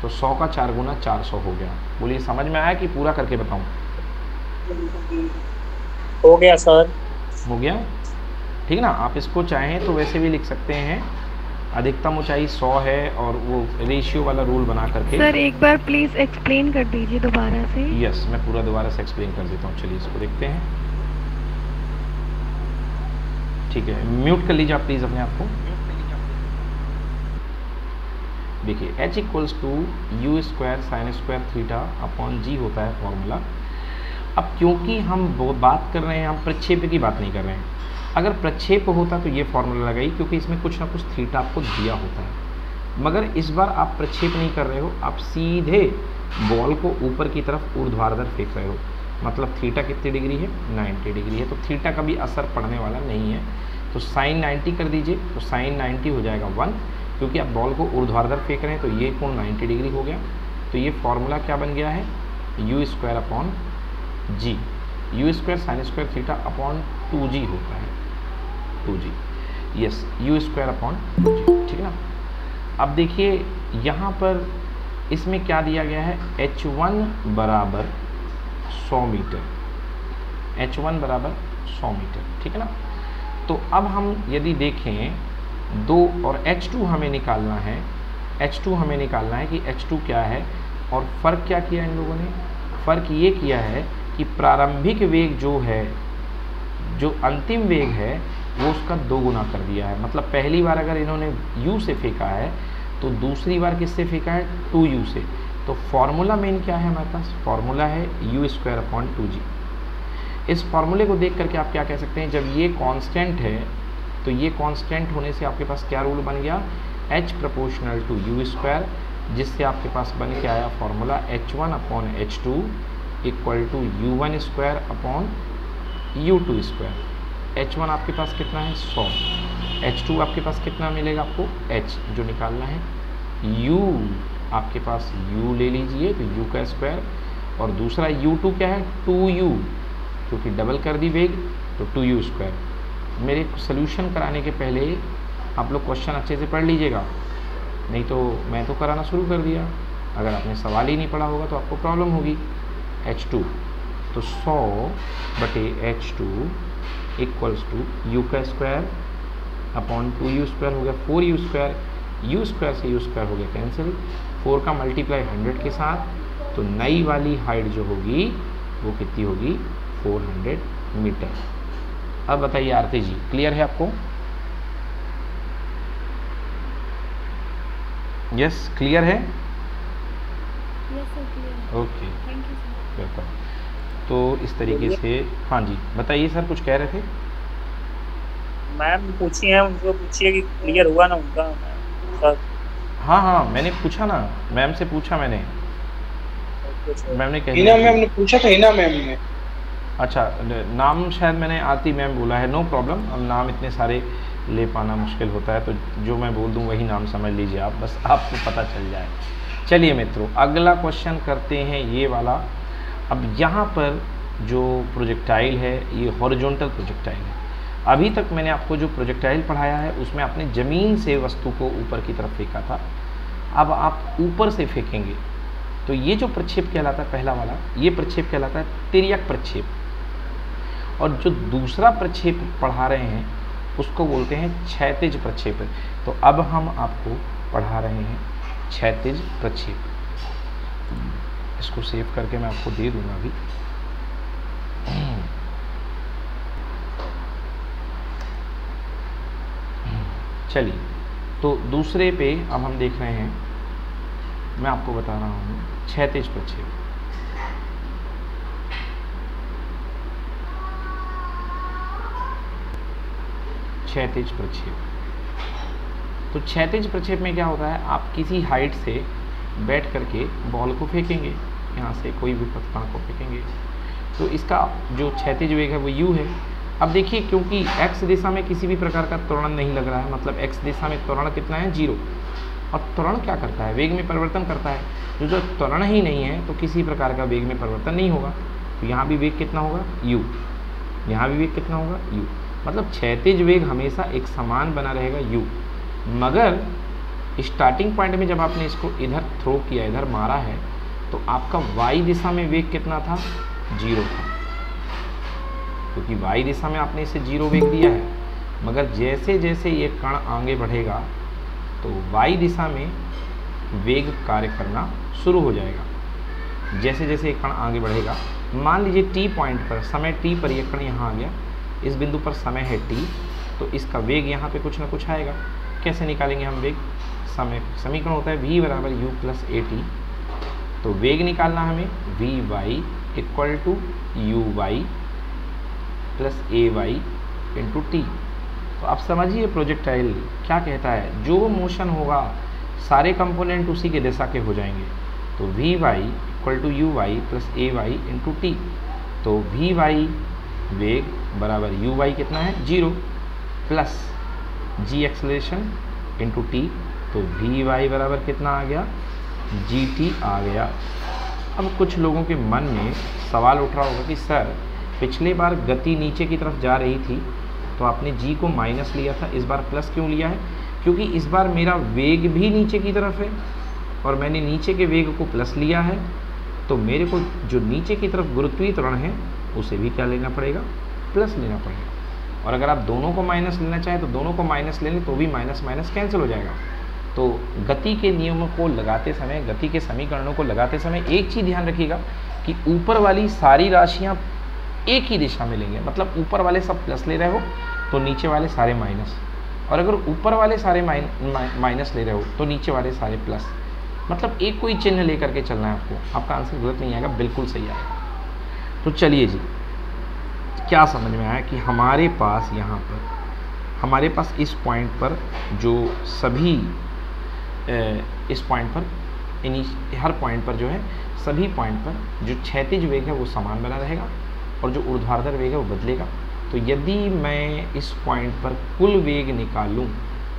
तो सौ का चार गुना चार सौ हो गया. बोलिए, समझ में आया कि पूरा करके बताऊँ? हो गया सर। हो गया। ठीक है ना आप इसको चाहें तो वैसे भी लिख सकते हैं। अधिकतम ऊंचाई 100 है और वो रेशियो वाला रूल बना करके। सर एक बार प्लीज़ एक्सप्लेन कर दीजिए दोबारा से। यस yes, मैं पूरा दोबारा से एक्सप्लेन कर देता हूँ। चलिए इसको देखते हैं। ठीक है म्यूट कर लीजिए आप प्लीज़ अपने आप को। देखिए h equals to u square sine square theta upon g होता है फॉर्मूला अब क्योंकि हम बात कर रहे हैं, हम प्रक्षेप की बात नहीं कर रहे हैं। अगर प्रक्षेप होता तो ये फॉर्मूला लगाई, क्योंकि इसमें कुछ ना कुछ थीटा आपको दिया होता है। मगर इस बार आप प्रक्षेप नहीं कर रहे हो, आप सीधे बॉल को ऊपर की तरफ़ ऊर्ध्वाधर फेंक रहे हो। मतलब थीटा कितनी डिग्री है? 90 डिग्री है। तो थीटा का भी असर पड़ने वाला नहीं है। तो साइन 90 कर दीजिए तो साइन 90 हो जाएगा वन क्योंकि आप बॉल को ऊर्ध्वाधर फेंक रहे हैं तो ये कोण 90 डिग्री हो गया। तो ये फॉर्मूला क्या बन गया है? U square upon g u square sine square theta upon two g होता है। Two g yes u square upon two g ठीक है ना? अब देखिए, यहाँ पर इसमें क्या दिया गया है? एच वन बराबर सौ मीटर। एच वन बराबर सौ मीटर, ठीक है ना? तो अब हम यदि देखें, दो और एच टू हमें निकालना है। एच टू हमें निकालना है कि एच टू क्या है और फ़र्क क्या किया इन लोगों ने? फ़र्क ये किया है कि प्रारंभिक वेग जो है, जो अंतिम वेग है, वो उसका दो गुना कर दिया है। मतलब पहली बार अगर इन्होंने u से फेंका है तो दूसरी बार किससे फेंका है? टू यू से। तो फॉर्मूला मेन क्या है हमारे पास? फॉर्मूला है u square upon two g इस फॉर्मूले को देख करके आप क्या कह सकते हैं? जब ये कांस्टेंट है तो ये कांस्टेंट होने से आपके पास क्या रूल बन गया? H proportional to u square जिससे आपके पास बन के आया formula H one upon H two equal to u one square upon u two square H one आपके पास कितना है? सौ। एच टू आपके पास कितना मिलेगा आपको? एच जो निकालना है। यू आपके पास u ले लीजिए तो u का स्क्वायर और दूसरा u2 क्या है? 2u क्योंकि डबल कर दी वेग तो 2u स्क्वायर मेरे सोल्यूशन कराने के पहले आप लोग क्वेश्चन अच्छे से पढ़ लीजिएगा। नहीं तो मैं तो कराना शुरू कर दिया। अगर आपने सवाल ही नहीं पढ़ा होगा तो आपको प्रॉब्लम होगी। H2 तो सौ बटे H two equals to u का square upon two u square हो गया four u square u square से यू स्क्वायर हो गया कैंसिल फोर का मल्टीप्लाई हंड्रेड के साथ तो नई वाली हाइट जो होगी वो कितनी होगी? फोर हंड्रेड मीटर अब बताइए आरती जी क्लियर है आपको? यस yes, क्लियर है? ओके थैंक यू वेलकम तो इस तरीके से हाँ जी बताइए सर कुछ कह रहे थे? मैम पूछी है उनको पूछिए कि क्लियर हुआ ना उनका सर। हाँ हाँ मैंने पूछा ना मैम से पूछा मैंने। मैम ने कह हिना मैम ने पूछा था हिना मैम ने। अच्छा नाम शायद मैंने आरती मैम बोला है नो प्रॉब्लम अब नाम इतने सारे ले पाना मुश्किल होता है तो जो मैं बोल दूँ वही नाम समझ लीजिए आप बस आपको पता चल जाए। चलिए मित्रों, अगला क्वेश्चन करते हैं ये वाला। अब यहाँ पर जो प्रोजेक्टाइल है, ये हॉरिजॉन्टल प्रोजेक्टाइल है। अभी तक मैंने आपको जो प्रोजेक्टाइल पढ़ाया है, उसमें आपने ज़मीन से वस्तु को ऊपर की तरफ़ फेंका था। अब आप ऊपर से फेंकेंगे तो ये जो प्रक्षेप कहलाता है, पहला वाला, ये प्रक्षेप कहलाता है तिरक प्रक्षेप। और जो दूसरा प्रक्षेप पढ़ा रहे हैं, उसको बोलते हैं क्षैतिज प्रक्षेप। तो अब हम आपको पढ़ा रहे हैं। क्षैतिज प्रक्षेप इसको सेव करके मैं आपको दे दूँगा अभी। चलिए तो दूसरे पे अब हम देख रहे हैं, मैं आपको बता रहा हूँ क्षैतिज प्रक्षेप क्षैतिज प्रक्षेप तो क्षैतिज प्रक्षेप में क्या होता है, आप किसी हाइट से बैठ करके बॉल को फेंकेंगे, यहाँ से कोई भी पथकान को फेंकेंगे। तो इसका जो क्षैतिज वेग है वो यू है। अब देखिए, क्योंकि एक्स दिशा में किसी भी प्रकार का त्वरण नहीं लग रहा है मतलब एक्स दिशा में त्वरण कितना है? ज़ीरो और त्वरण क्या करता है? वेग में परिवर्तन करता है। जो जो त्वरण ही नहीं है तो किसी प्रकार का वेग में परिवर्तन नहीं होगा। तो यहाँ भी वेग कितना होगा? यू यहाँ भी वेग कितना होगा? यू मतलब क्षैतिज वेग हमेशा एक समान बना रहेगा यू मगर स्टार्टिंग पॉइंट में जब आपने इसको इधर थ्रो किया, इधर मारा है तो आपका वाई दिशा में वेग कितना था? ज़ीरो था। क्योंकि वाई दिशा में आपने इसे ज़ीरो वेग दिया है। मगर जैसे जैसे ये कण आगे बढ़ेगा तो वाई दिशा में वेग कार्य करना शुरू हो जाएगा। जैसे जैसे ये कण आगे बढ़ेगा, मान लीजिए टी पॉइंट पर, समय टी पर यह कण यहाँ आ गया। इस बिंदु पर समय है टी तो इसका वेग यहाँ पे कुछ ना कुछ आएगा। कैसे निकालेंगे हम वेग? समय समीकरण होता है v बराबर यू प्लस ए टी तो वेग निकालना हमें v y equal to u y plus a y into t तो आप समझिए प्रोजेक्टाइल क्या कहता है? जो मोशन होगा, सारे कंपोनेंट उसी के दिशा के हो जाएँगे। तो v y equal to u y plus a y into t तो वी वाई वेग बराबर यू वाई कितना है? Zero plus g acceleration into t तो वी वाई बराबर कितना आ गया? जी टी आ गया। अब कुछ लोगों के मन में सवाल उठ रहा होगा कि, सर, पिछले बार गति नीचे की तरफ़ जा रही थी तो आपने जी को माइनस लिया था, इस बार प्लस क्यों लिया है? क्योंकि इस बार मेरा वेग भी नीचे की तरफ़ है और मैंने नीचे के वेग को प्लस लिया है तो मेरे को जो नीचे की तरफ़ गुरुत्वीय त्वरण है, उसे भी क्या लेना पड़ेगा? प्लस लेना पड़ेगा। और अगर आप दोनों को माइनस लेना चाहें तो दोनों को माइनस ले लें तो भी माइनस माइनस कैंसिल हो जाएगा। तो गति के नियमों को लगाते समय, गति के समीकरणों को लगाते समय एक चीज़ ध्यान रखिएगा कि ऊपर वाली सारी राशियाँ एक ही दिशा में लेंगे। मतलब ऊपर वाले सब प्लस ले रहे हो तो नीचे वाले सारे माइनस और अगर ऊपर वाले सारे माइनस ले रहे हो तो नीचे वाले सारे प्लस मतलब एक कोई चिन्ह लेकर के चलना है आपको। आपका आंसर गलत नहीं आएगा, बिल्कुल सही आएगा। तो चलिए जी। क्या समझ में आया कि हमारे पास यहाँ पर, हमारे पास इस पॉइंट पर जो सभी इस पॉइंट पर हर पॉइंट पर जो है, सभी पॉइंट पर जो क्षैतिज वेग है वो समान बना रहेगा और जो ऊर्ध्वाधर वेग है वो बदलेगा। तो यदि मैं इस पॉइंट पर कुल वेग निकालूं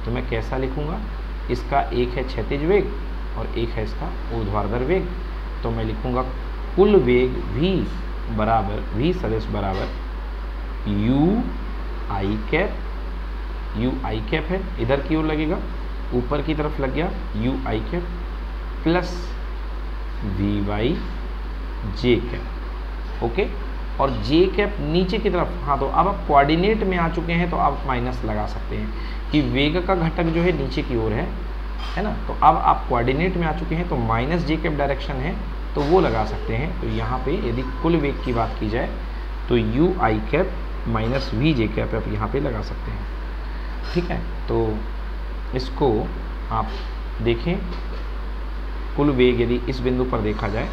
तो मैं कैसा लिखूँगा? इसका एक है क्षैतिज वेग और एक है इसका ऊर्ध्वाधर वेग। तो मैं लिखूँगा कुल वेग v बराबर, v सदस्य बराबर u i cap u i cap है, इधर की ओर लगेगा, ऊपर की तरफ़ लग गया, u i cap plus v y j cap okay और जे कैप नीचे की तरफ़ हाँ तो अब आप कोऑर्डिनेट में आ चुके हैं तो आप माइनस लगा सकते हैं कि वेग का घटक जो है नीचे की ओर है है ना? तो अब आप कोऑर्डिनेट में आ चुके हैं तो माइनस जे कैप डायरेक्शन है तो वो लगा सकते हैं। तो यहाँ पे यदि कुल वेग की बात की जाए तो u i cap minus v j cap आप यहाँ पे लगा सकते हैं। ठीक है? तो इसको आप देखें। कुल वेग यदि इस बिंदु पर देखा जाए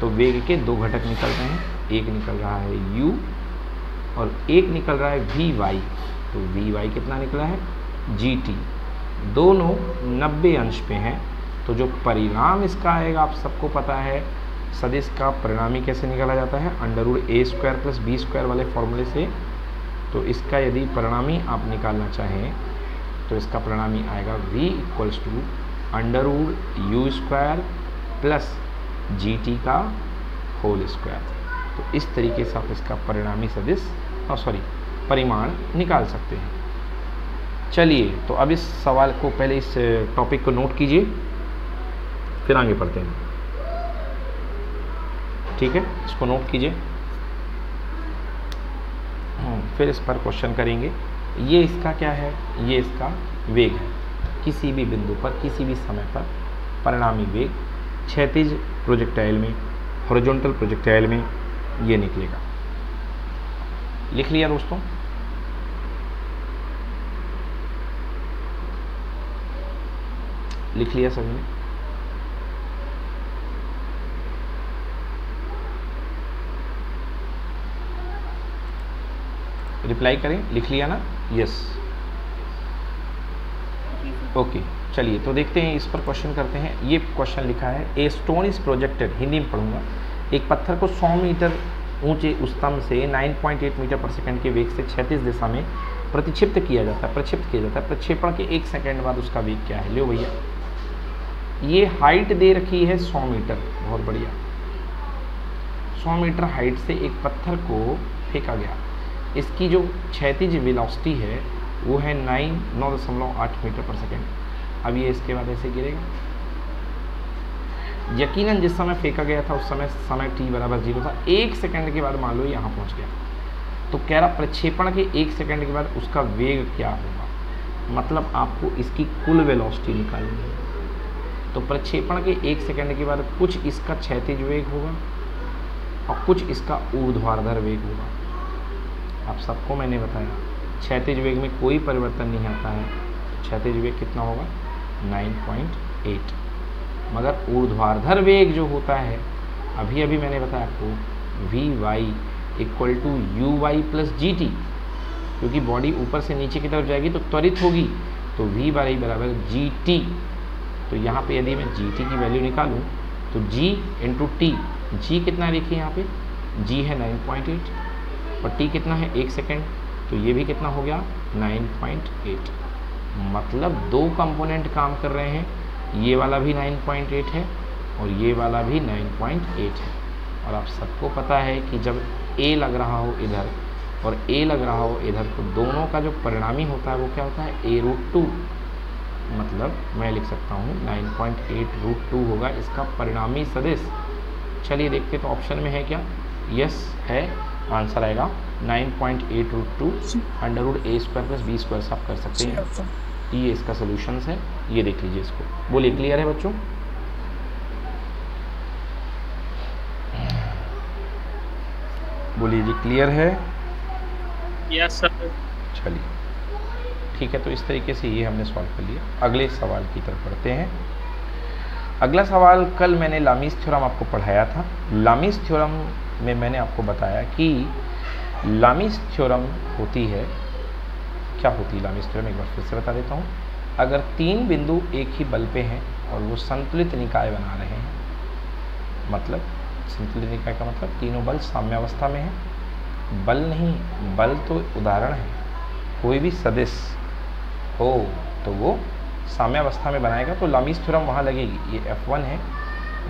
तो वेग के दो घटक निकल रहे हैं। एक निकल रहा है u और एक निकल रहा है वी वाई तो वी वाई कितना निकला है? जी टी दोनों 90 अंश पे हैं। तो जो परिणाम इसका आएगा, आप सबको पता है, सदिश का परिणामी कैसे निकाला जाता है? Under root a square plus b square वाले फॉर्मूले से तो इसका यदि परिणामी आप निकालना चाहें तो इसका परिणामी आएगा v equals to under root u square plus g t का होल स्क्वायर तो इस तरीके से आप इसका परिणामी सदिश और सॉरी परिमाण निकाल सकते हैं। चलिए तो अब इस सवाल को पहले इस टॉपिक को नोट कीजिए, फिर आगे पढ़ते हैं। ठीक है? इसको नोट कीजिए। फिर इस पर क्वेश्चन करेंगे। ये इसका क्या है? ये इसका वेग है। किसी भी बिंदु पर, किसी भी समय पर परिणामी वेग क्षैतिज प्रोजेक्टाइल में हॉरिजॉन्टल प्रोजेक्टाइल में ये निकलेगा। लिख लिया दोस्तों? लिख लिया सभी ने? रिप्लाई करें, लिख लिया ना? यस ओके चलिए तो देखते हैं, इस पर क्वेश्चन करते हैं। ये क्वेश्चन लिखा है a stone is projected Hindi में पढ़ूँगा। एक पत्थर को 100 मीटर ऊँचे स्तंभ से 9.8 मीटर पर सेकंड के वेग से क्षैतिज दिशा में प्रतिक्षिप्त किया जाता है, प्रक्षिप्त किया जाता है। प्रक्षेपण के एक सेकंड बाद उसका वेग क्या है? लो भैया। ये हाइट दे रखी है 100 मीटर, बहुत बढ़िया। 100 मीटर हाइट से एक पत्थर को फेंका गया। इसकी जो क्षैतिज वेलोसिटी है, वो है नाइन, नौ दशमलव आठ मीटर पर सेकेंड। अब ये इसके बाद ऐसे गिरेगा। यकीनन जिस समय फेंका गया था, उस समय समय टी बराबर ज़ीरो था। एक सेकंड के बाद मान लो यहाँ पहुँच गया। तो कह रहा प्रक्षेपण के एक सेकंड के बाद उसका वेग क्या होगा? मतलब आपको इसकी कुल वेलोसिटी निकालनी है। तो प्रक्षेपण के एक सेकंड के बाद कुछ इसका क्षैतिज वेग होगा और कुछ इसका ऊर्ध्वाधर वेग होगा। आप सबको मैंने बताया। क्षैतिज वेग में कोई परिवर्तन नहीं आता है। क्षैतिज वेग कितना होगा? 9.8 मगर ऊर्ध्वाधर वेग जो होता है अभी अभी मैंने बताया आपको v y equal to u y plus g t क्योंकि बॉडी ऊपर से नीचे की तरफ़ जाएगी तो त्वरित होगी। तो वी वाई बराबर जी टी तो यहाँ पे यदि मैं जी टी की वैल्यू निकालूँ तो जी इंटू टी जी कितना लिखिए यहाँ पे? जी है 9.8 और टी कितना है? एक सेकेंड तो ये भी कितना हो गया? 9.8 मतलब दो कंपोनेंट काम कर रहे हैं। ये वाला भी 9.8 है और ये वाला भी 9.8 है। और आप सबको पता है कि जब ए लग रहा हो इधर और ए लग रहा हो इधर तो दोनों का जो परिणामी होता है वो क्या होता है? ए रूट टू मतलब मैं लिख सकता हूँ 9.8 रूट टू होगा। इसका परिणामी सदिश। चलिए देखते तो ऑप्शन में है क्या? यस है। आंसर आएगा 9.8 root two under root a square plus b square से आप कर सकते हैं। ये इसका सोल्यूशन है। ये देख लीजिए इसको। बोलिए क्लियर है बच्चों? बोलिए जी क्लियर है? यस सर चलिए। ठीक है तो इस तरीके से ये हमने सॉल्व कर लिया। अगले सवाल की तरफ़ बढ़ते हैं। अगला सवाल कल मैंने लामीस थ्योरम आपको पढ़ाया था। लामीस थ्योरम में मैंने आपको बताया कि लामीस थ्योरम होती है। क्या होती है लामीस थ्योरम? एक बार फिर से बता देता हूँ। अगर तीन बिंदु एक ही बल पे हैं और वो संतुलित निकाय बना रहे हैं मतलब संतुलित निकाय का मतलब तीनों बल साम्यावस्था में है। बल नहीं, बल तो उदाहरण है। कोई भी सदस्य हो तो वो साम्यावस्था में बनाएगा तो लामीस थ्योरम वहाँ लगेगी। ये F1 है,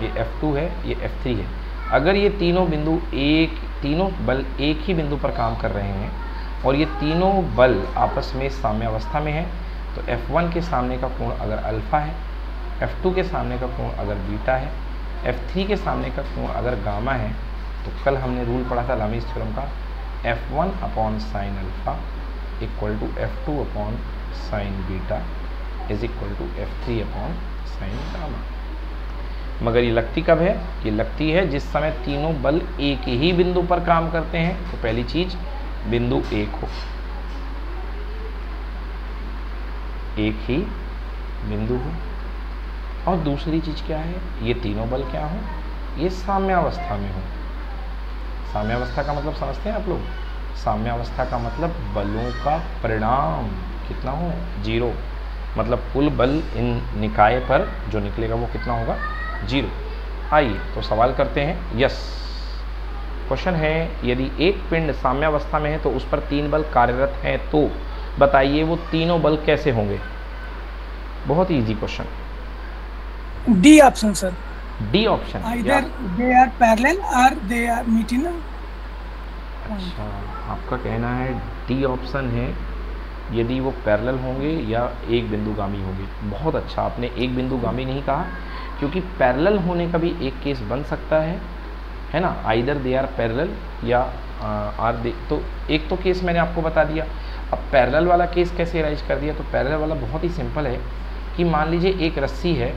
ये F2 है, ये F3 है। अगर ये तीनों बिंदु एक, तीनों बल एक ही बिंदु पर काम कर रहे हैं और ये तीनों बल आपस में साम्यावस्था में है तो F1 के सामने का कोण अगर अल्फ़ा है F2 के सामने का कोण अगर बीटा है F3 के सामने का कोण अगर गामा है तो कल हमने रूल पढ़ा था लामीस थ्योरम का F1 one upon sine alpha equal to F two upon sine beta is equal to F three upon sine gamma मगर ये लगती कब है? ये लगती है जिस समय तीनों बल एक ही बिंदु पर काम करते हैं। तो पहली चीज़, बिंदु एक हो। एक ही बिंदु हो। और दूसरी चीज़ क्या है? ये तीनों बल क्या हो? ये साम्यावस्था में हो। साम्यावस्था का मतलब समझते हैं आप लोग? साम्यावस्था का मतलब बलों का परिणाम कितना हो? ज़ीरो। मतलब कुल बल इन निकाय पर जो निकलेगा वो कितना होगा? ज़ीरो। आइए तो सवाल करते हैं यस। क्वेश्चन है यदि एक पिंड साम्यावस्था में है तो उस पर तीन बल कार्यरत हैं तो बताइए वो तीनों बल कैसे होंगे? बहुत easy question D option sir D option they are parallel or they are meet अच्छा आपका कहना है डी ऑप्शन है यदि वो पैरेलल होंगे या एक बिंदुगामी होंगे। बहुत अच्छा आपने एक बिंदुगामी नहीं कहा। क्योंकि पैरेलल होने का भी एक केस बन सकता है है ना? आइदर दे आर पैरेलल या आर दे तो एक तो केस मैंने आपको बता दिया। अब पैरेलल वाला केस कैसे राइज कर दिया? तो पैरेलल वाला बहुत ही सिंपल है कि मान लीजिए एक रस्सी है,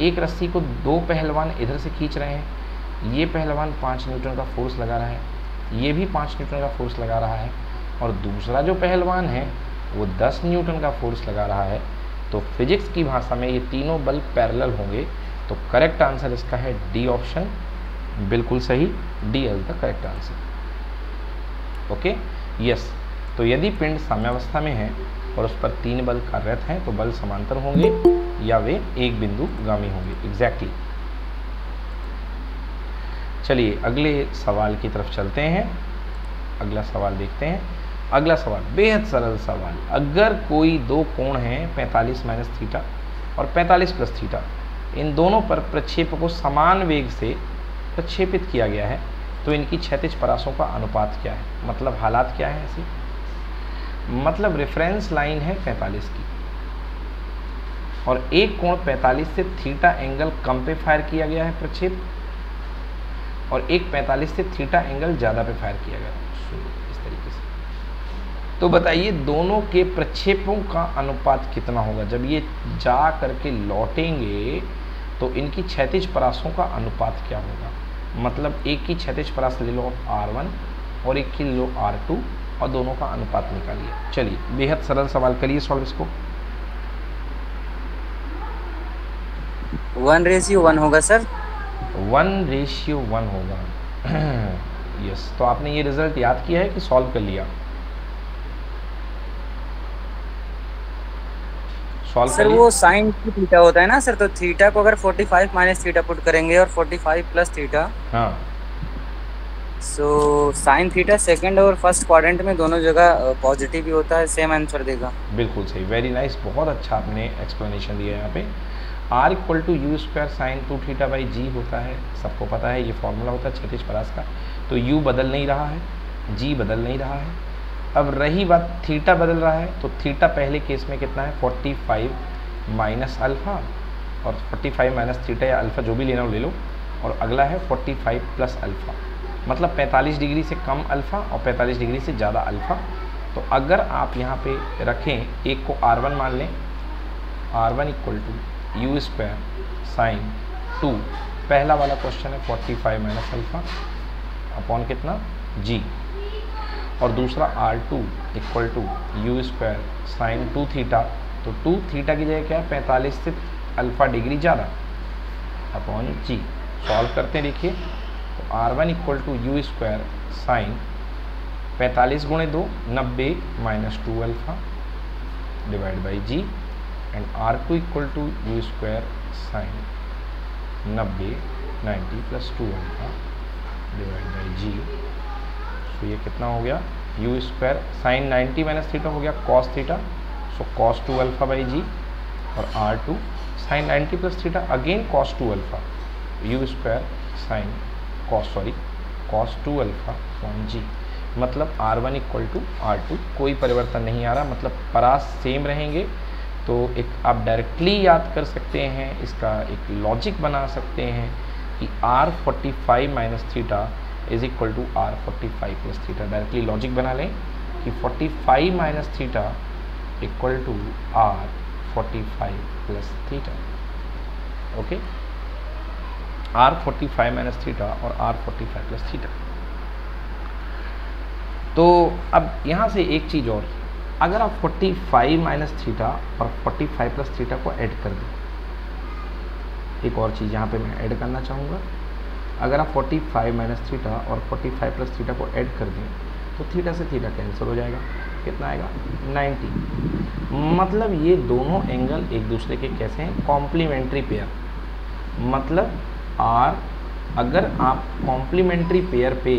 एक रस्सी को दो पहलवान इधर से खींच रहे हैं। ये पहलवान पाँच न्यूटन का फोर्स लगा रहा है, ये भी पाँच न्यूटन का फोर्स लगा रहा है और दूसरा जो पहलवान है, वो दस न्यूटन का फोर्स लगा रहा है। तो फिजिक्स की भाषा में ये तीनों बल पैरेलल होंगे। तो करेक्ट आंसर इसका है डी ऑप्शन बिल्कुल सही. D is the correct answer okay yes तो यदि पिंड साम्यावस्था में है और उस पर तीन बल कार्यरत हैं तो बल समांतर होंगे या वे एक बिंदु गामी होंगे. एग्जैक्टली चलिए, अगले सवाल की तरफ़ चलते हैं. अगला सवाल देखते हैं. अगला सवाल, बेहद सरल सवाल. अगर कोई दो कोण हैं 45 माइनस थीटा और 45 प्लस थीटा इन दोनों पर प्रक्षेप को समान वेग से प्रक्षेपित किया गया है तो इनकी क्षैतिज परासों का अनुपात क्या है? मतलब हालात क्या है ऐसी? मतलब रेफरेंस लाइन है 45 की। और एक कोण 45 से थीटा एंगल कम पे फायर किया गया है प्रक्षेप, और एक 45 से थीटा एंगल ज़्यादा पे फायर किया गया है। इस तरीके से। तो बताइए, दोनों के प्रक्षेपों का अनुपात कितना होगा? जब ये जा करके लौटेंगे तो इनकी क्षैतिज परासों का अनुपात क्या होगा? मतलब एक की क्षैतिज परास ले लो आर वन और एक की ले लो आर टू और दोनों का अनुपात निकालिए। चलिए बेहद सरल सवाल करिए सॉल्व इसको। वन रेशियो वन होगा सर वन रेशियो वन होगा। यस तो आपने ये रिज़ल्ट याद किया है कि सॉल्व कर लिया? सॉल्व सर वो साइन थीटा होता है ना सर तो थीटा को अगर 45 माइनस थीटा पुट करेंगे और 45 प्लस थीटा हाँ। सो साइन थीटा सेकंड और फ़र्स्ट क्वाड्रेंट में दोनों जगह पॉजिटिव ही होता है सेम आंसर देगा। बिल्कुल सही वेरी नाइस बहुत अच्छा आपने एक्सप्लेनेशन दिया यहाँ पे। R equal to u square sine two theta by g होता है सबको पता है ये फॉर्मूला होता है क्षतिज परास का तो यू बदल नहीं रहा है जी बदल नहीं रहा है। अब रही बात थीटा बदल रहा है तो थीटा पहले केस में कितना है? 45 फाइव माइनस अल्फ़ा, और 45 फाइव माइनस थीटा या अल्फ़ा जो भी लेना हो ले लो, और अगला है 45 फाइव प्लस अल्फ़ा। मतलब 45 डिग्री से कम अल्फ़ा और 45 डिग्री से ज़्यादा अल्फ़ा। तो अगर आप यहाँ पे रखें, एक को R1 मान लें, R one equal to u square sine two. पहला वाला क्वेश्चन है 45 फाइव माइनस अल्फ़ा, अपॉन कितना? जी। और दूसरा R two equal to u square sine two theta तो टू थीटा की जगह क्या है? पैंतालीस से अल्फ़ा डिग्री ज़्यादा। अपॉन जी सॉल्व करते हैं, देखिए। तो R one equal to u square sine पैंतालीस गुणे दो, नब्बे minus two alpha divide by g and R two equal to u square sine नब्बे ninety plus two alpha divide by g तो ये कितना हो गया? U square sine 90 minus theta हो गया cos theta so cos two alpha by g और R two sine 90 plus theta again cos two alpha u square sine cos sorry cos two alpha one g मतलब R one equal to R two कोई परिवर्तन नहीं आ रहा मतलब परास same रहेंगे. तो एक आप डायरेक्टली याद कर सकते हैं, इसका एक लॉजिक बना सकते हैं कि R forty five minus theta is equal to R forty five plus theta directly logic बना लें कि forty five minus theta equal to R forty five plus theta okay R forty five minus theta और R forty five plus theta तो अब यहाँ से एक चीज़ और। अगर आप 45 माइनस थीटा और 45 प्लस थीटा को ऐड कर दें। एक और चीज़ यहाँ पे मैं ऐड करना चाहूँगा। अगर आप 45 फाइव माइनस थीटा और 45 फाइव प्लस थीटा को ऐड कर दें तो थीटा से थीटा कैंसिल हो जाएगा। कितना आएगा? 90 मतलब ये दोनों एंगल एक दूसरे के कैसे हैं? कॉम्प्लीमेंट्री पेयर मतलब आर अगर आप कॉम्प्लीमेंट्री पेयर पे,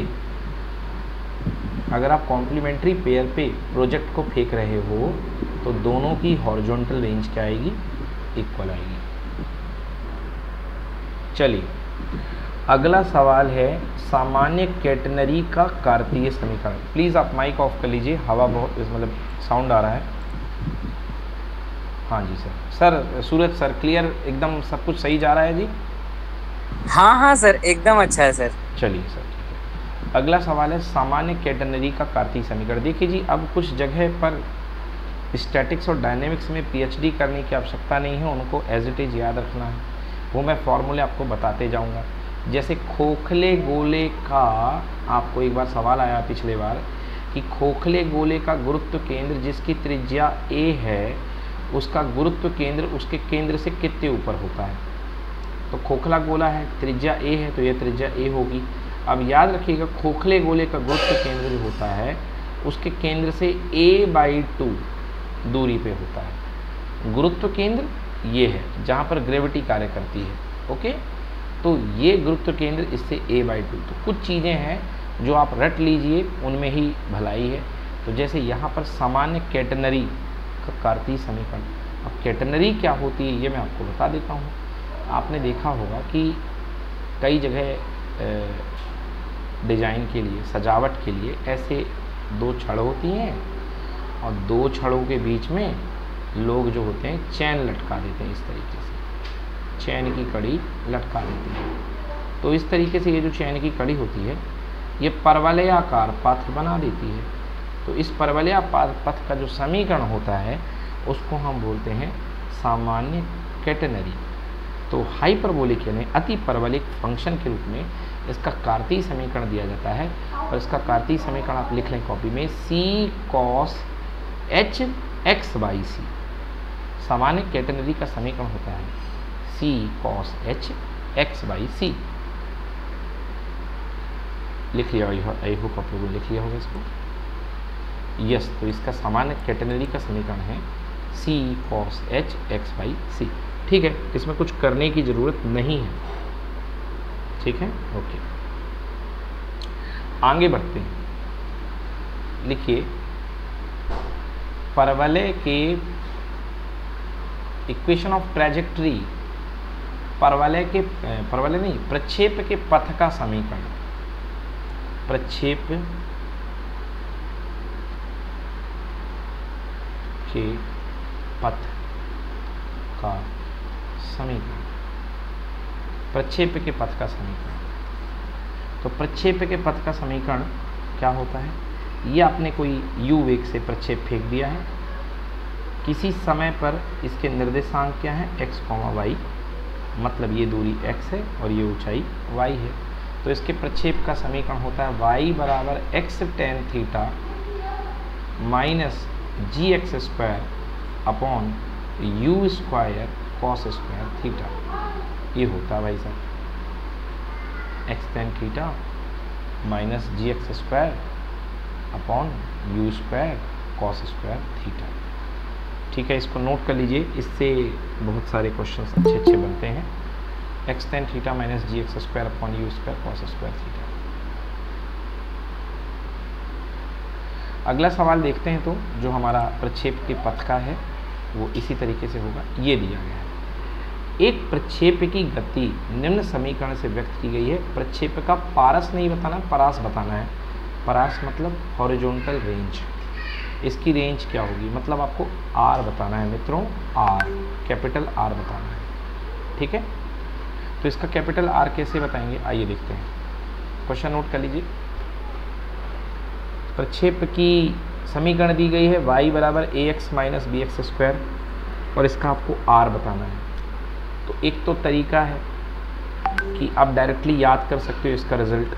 अगर आप कॉम्प्लीमेंट्री पेयर पे प्रोजेक्ट को फेंक रहे हो तो दोनों की हॉरिजॉन्टल रेंज क्या आएगी? इक्वल आएगी। चलिए। अगला सवाल है सामान्य कैटनरी का कार्तीय समीकरण। प्लीज़ आप माइक ऑफ़ कर लीजिए हवा बहुत मतलब साउंड आ रहा है। हाँ जी sir sir Suraj sir clear एकदम सब कुछ सही जा रहा है जी? हाँ हाँ सर एकदम अच्छा है सर चलिए सर अगला सवाल है सामान्य कैटनरी का कार्तीय समीकरण। देखिए जी अब कुछ जगह पर स्टैटिक्स और डायनेमिक्स में पीएचडी करने की आवश्यकता नहीं है उनको एज इट इज़ याद रखना है। वो मैं फॉर्मूले आपको बताते जाऊँगा। जैसे खोखले गोले का आपको एक बार सवाल आया पिछले बार कि खोखले गोले का गुरुत्व केंद्र जिसकी त्रिज्या ए है, उसका गुरुत्व केंद्र उसके केंद्र से कितने ऊपर होता है? तो खोखला गोला है, त्रिज्या ए है तो यह त्रिज्या ए होगी। अब याद रखिएगा, खोखले गोले का गुरुत्व केंद्र जो होता है, उसके केंद्र से ए बाई टू दूरी पे होता है। गुरुत्व केंद्र ये है, जहाँ पर ग्रेविटी कार्य करती है ओके तो ये गुरुत्व केंद्र इससे ए बाई टू तो कुछ चीज़ें हैं जो आप रट लीजिए, उनमें ही भलाई है। तो जैसे यहाँ पर सामान्य कैटनरी का कार्तीय समीकरण। अब कैटनरी क्या होती है, ये मैं आपको बता देता हूँ। आपने देखा होगा कि कई जगह डिज़ाइन के लिए, सजावट के लिए ऐसे दो छड़ होती हैं और दो छड़ों के बीच में लोग जो होते हैं, चैन लटका देते हैं इस तरीके से। चैन की कड़ी लटका देते हैं। तो इस तरीके से ये जो चैन की कड़ी होती है, ये परवलयाकार पथ बना देती है। तो इस परवलया पथ का जो समीकरण होता है, उसको हम बोलते हैं सामान्य कैटनरी। तो हाइपरबोलिक यानी अति परवलिक फ़ंक्शन के रूप में इसका कार्तीय समीकरण दिया जाता है और इसका कार्तीय समीकरण आप लिख लें कॉपी में c cos h x by c सामान्य कैटनरी का समीकरण होता है। C cos h x by c लिख लिया आई होप आप लोगों ने लिख लिया होगा इसको। यस तो इसका सामान्य कैटेनरी का समीकरण है c cos h x by c ठीक है, इसमें कुछ करने की ज़रूरत नहीं है। ठीक है? ओके आगे बढ़ते हैं। लिखिए। परवलय के इक्वेशन ऑफ़ ट्रेजेक्ट्री परवलय के, परवलय नहीं, प्रक्षेप के पथ का समीकरण। प्रक्षेप के पथ का समीकरण। प्रक्षेप के पथ का समीकरण। तो प्रक्षेप के पथ का समीकरण क्या होता है? ये आपने कोई u वेग से प्रक्षेप फेंक दिया है। किसी समय पर इसके निर्देशांक क्या है? X वाई मतलब ये दूरी x है और ये ऊंचाई y है। तो इसके प्रक्षेप का समीकरण होता है y बराबर x tan theta minus g x square upon u square cos square theta ये होता है भाई साहब। X tan theta minus g x square upon u square cos square theta ठीक है, इसको नोट कर लीजिए। इससे बहुत सारे क्वेश्चन अच्छे अच्छे बनते हैं। X tan theta minus g x square upon u square cos square theta अगला सवाल देखते हैं तो जो हमारा प्रक्षेप के पथ का है, वो इसी तरीके से होगा। ये दिया गया है। एक प्रक्षेप की गति निम्न समीकरण से व्यक्त की गई है। प्रक्षेप का पारस नहीं बताना, परास बताना है। परास मतलब हॉरिजॉन्टल रेंज इसकी रेंज क्या होगी? मतलब आपको आर बताना है मित्रों आर कैपिटल आर बताना है। ठीक है? तो इसका कैपिटल आर कैसे बताएँगे? आइए देखते हैं। क्वेश्चन नोट कर लीजिए। प्रक्षेप की समीकरण दी गई है, y बराबर a x minus b x square और इसका आपको r बताना है। तो एक तो तरीका है कि आप डायरेक्टली याद कर सकते हो इसका रिज़ल्ट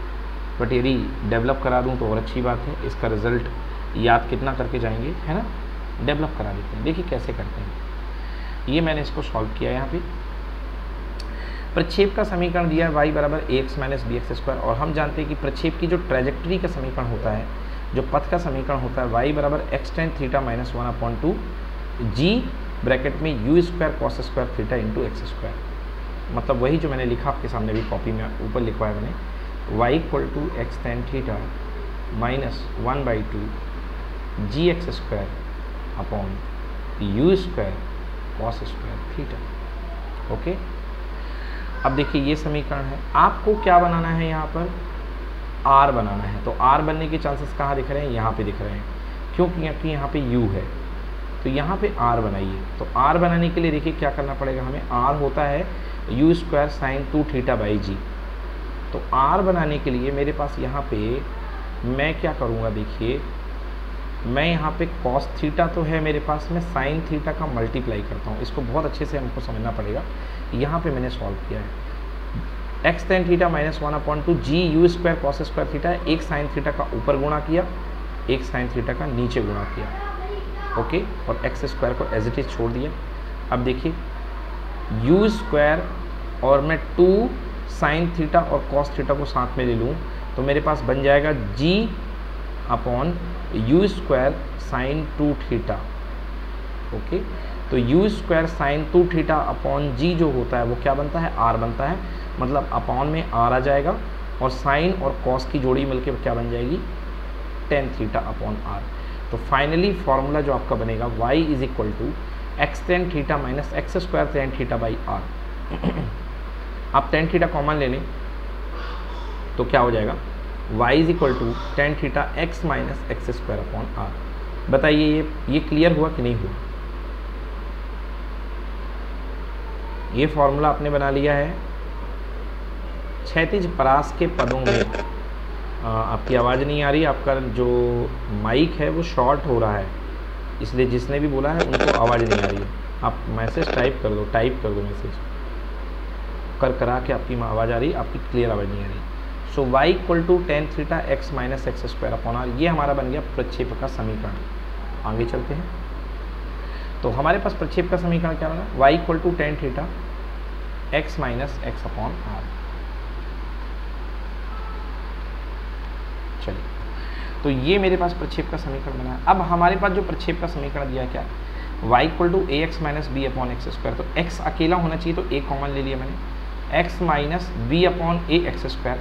बट यदि डेवलप करा दूँ तो और अच्छी बात है, इसका रिज़ल्ट याद कितना करके जाएँगे, है ना? डेवलप करा देते हैं। देखिए कैसे करते हैं। ये मैंने इसको सॉल्व किया यहाँ पे। प्रक्षेप का समीकरण दिया है y बराबर a x minus b x square और हम जानते हैं कि प्रक्षेप की जो ट्रेजेक्ट्री का समीकरण होता है, जो पथ का समीकरण होता है वाई बराबर x tan theta minus one upon two g bracket में u square cos square theta into x square मतलब वही जो मैंने लिखा आपके सामने भी कॉपी में, ऊपर लिखवाया मैंने। Y equal to x tan theta minus one by two g x square upon u square cos square theta okay अब देखिए ये समीकरण है। आपको क्या बनाना है यहाँ पर? आर बनाना है। तो आर बनने के चांसेस कहाँ दिख रहे हैं? यहाँ पे दिख रहे हैं। क्योंकि क्योंकि यहाँ पे यू है। तो यहाँ पे आर बनाइए। तो आर बनाने के लिए देखिए क्या करना पड़ेगा हमें। आर होता है u square sine two theta by g तो आर बनाने के लिए मेरे पास यहाँ पे मैं क्या करूँगा देखिए? मैं यहाँ पे कॉस थीटा तो है मेरे पास, मैं साइन थीटा का मल्टीप्लाई करता हूँ। इसको बहुत अच्छे से हमको समझना पड़ेगा। यहाँ पे मैंने सॉल्व किया है। X tan theta minus one upon two g u square cos square theta एक साइन थीटा का ऊपर गुणा किया, एक साइन थीटा का नीचे गुणा किया। ओके? और एक्स स्क्वायर को एज इट इज़ छोड़ दिया। अब देखिए यू स्क्वायर और मैं टू साइन थीटा और कॉस थीटा को साथ में ले लूँ तो मेरे पास बन जाएगा g upon u square sine two theta okay तो u square sine two theta upon g जो होता है, वो क्या बनता है? आर बनता है। मतलब अपॉन में आर आ जाएगा और साइन और कॉस की जोड़ी मिलकर क्या बन जाएगी? टेन थीटा अपॉन आर तो फाइनली फॉर्मूला जो आपका बनेगा Y is equal to X tan theta minus X square tan theta by R आप टेन थीटा कॉमन ले लें तो क्या हो जाएगा? Y is equal to tan theta X minus X square upon R बताइए ये ये क्लियर हुआ कि नहीं हुआ? ये फॉर्मूला आपने बना लिया है। क्षैतिज परास के पदों में आपकी आवाज़ नहीं आ रही, आपका जो माइक है वो शॉर्ट हो रहा है। इसलिए जिसने भी बोला है, उनको आवाज़ नहीं आ रही है। आप मैसेज टाइप कर दो टाइप कर दो मैसेज कर करा के आपकी आवाज़ आ रही, आपकी क्लियर आवाज़ नहीं आ रही। So Y equal to tan theta X minus X square upon R ये हमारा बन गया प्रक्षेप का समीकरण। आगे चलते हैं। तो हमारे पास प्रक्षेप का समीकरण क्या बना? Y equal to tan theta X minus X upon R चलिए। तो ये मेरे पास प्रक्षेप का समीकरण बना अब हमारे पास जो प्रक्षेप का समीकरण दिया क्या? Y equal to A X minus B upon X square तो एक्स अकेला होना चाहिए तो ए कॉमन ले लिया मैंने। X minus B upon A X square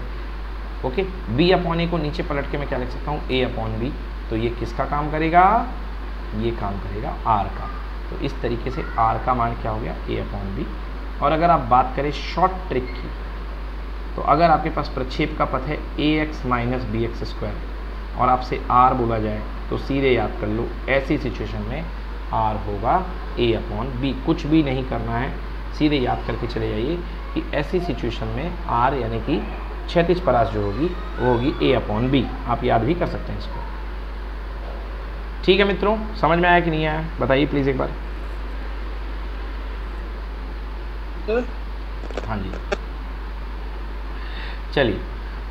okay? B upon A को नीचे पलट के मैं क्या लिख सकता हूँ? ए अपॉन बी तो ये किसका काम करेगा? ये काम करेगा आर का। तो इस तरीके से आर का मान क्या हो गया? ए अपॉन बी और अगर आप बात करें शॉर्ट ट्रिक की तो अगर आपके पास प्रक्षेप का पथ है A X minus B X square और आपसे आर बोला जाए तो सीधे याद कर लो, ऐसी सिचुएशन में आर होगा ए अपॉन बी कुछ भी नहीं करना है। सीधे याद करके चले जाइए कि ऐसी सिचुएशन में आर यानी कि क्षैतिज परास जो होगी वो होगी ए अपॉन बी आप याद भी कर सकते हैं इसको। ठीक है मित्रों समझ में आया कि नहीं आया? बताइए प्लीज़ एक बार। हाँ जी। चलिए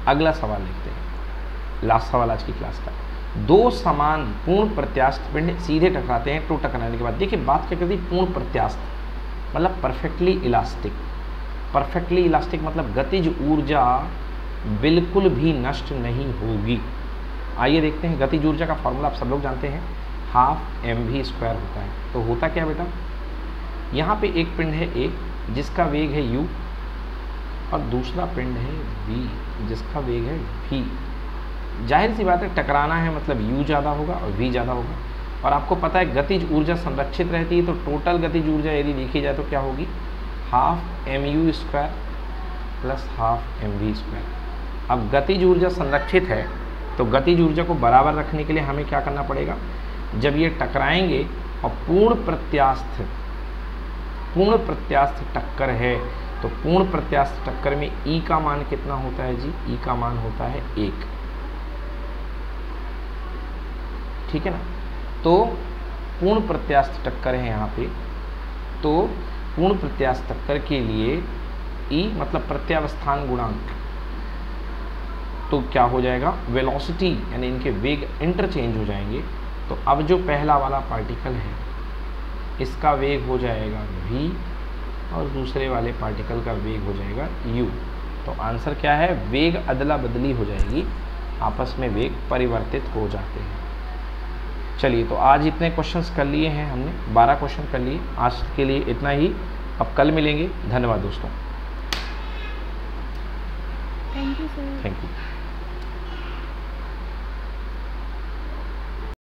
अगला सवाल लिखते हैं। लास्ट सवाल आज की क्लास का। दो समान पूर्ण प्रत्यास्थ पिंड सीधे टकराते हैं तो टकराने के बाद। देखिए बात क्या करती पूर्ण प्रत्यास्थ। मतलब परफेक्टली इलास्टिक परफेक्टली इलास्टिक मतलब गतिज ऊर्जा बिल्कुल भी नष्ट नहीं होगी। आइए देखते हैं गतिज ऊर्जा का फॉर्मूला आप सब लोग जानते हैं। हाफ़ एम वी स्क्वायर होता है। तो होता क्या बेटा? यहाँ पे एक पिंड है ए जिसका वेग है यू और दूसरा पिंड है v, जिसका वेग है v ज़ाहिर सी बात है, टकराना है मतलब यू ज़्यादा होगा और वी ज़्यादा होगा। और आपको पता है, गतिज ऊर्जा संरक्षित रहती है तो टोटल गतिज ऊर्जा यदि देखी जाए तो क्या होगी? Half M U square plus half M V square अब गतिज ऊर्जा संरक्षित है तो गतिज ऊर्जा को बराबर रखने के लिए हमें क्या करना पड़ेगा? जब ये टकराएँगे और पूर्ण प्रत्यास्थ पूर्ण प्रत्यास्थ टक्कर है तो पूर्ण प्रत्यास्थ टक्कर में ई का मान कितना होता है जी? ई का मान होता है एक। ठीक है ना? तो पूर्ण प्रत्यास्थ टक्कर है यहाँ पे। तो पूर्ण प्रत्यास्थ टक्कर के लिए ई मतलब प्रत्यावस्थान गुणांक। तो क्या हो जाएगा? वेलोसिटी यानी इनके वेग इंटरचेंज हो जाएँगे। तो अब जो पहला वाला पार्टिकल है इसका वेग हो जाएगा v और दूसरे वाले पार्टिकल का वेग हो जाएगा u तो आंसर क्या है? वेग अदला बदली हो जाएगी। आपस में वेग परिवर्तित हो जाते हैं। चलिए तो आज इतने क्वेश्चंस कर लिए हैं हमने। 12 क्वेश्चन कर लिए। आज के लिए इतना ही। अब कल मिलेंगे। धन्यवाद दोस्तों। Thank you sir thank you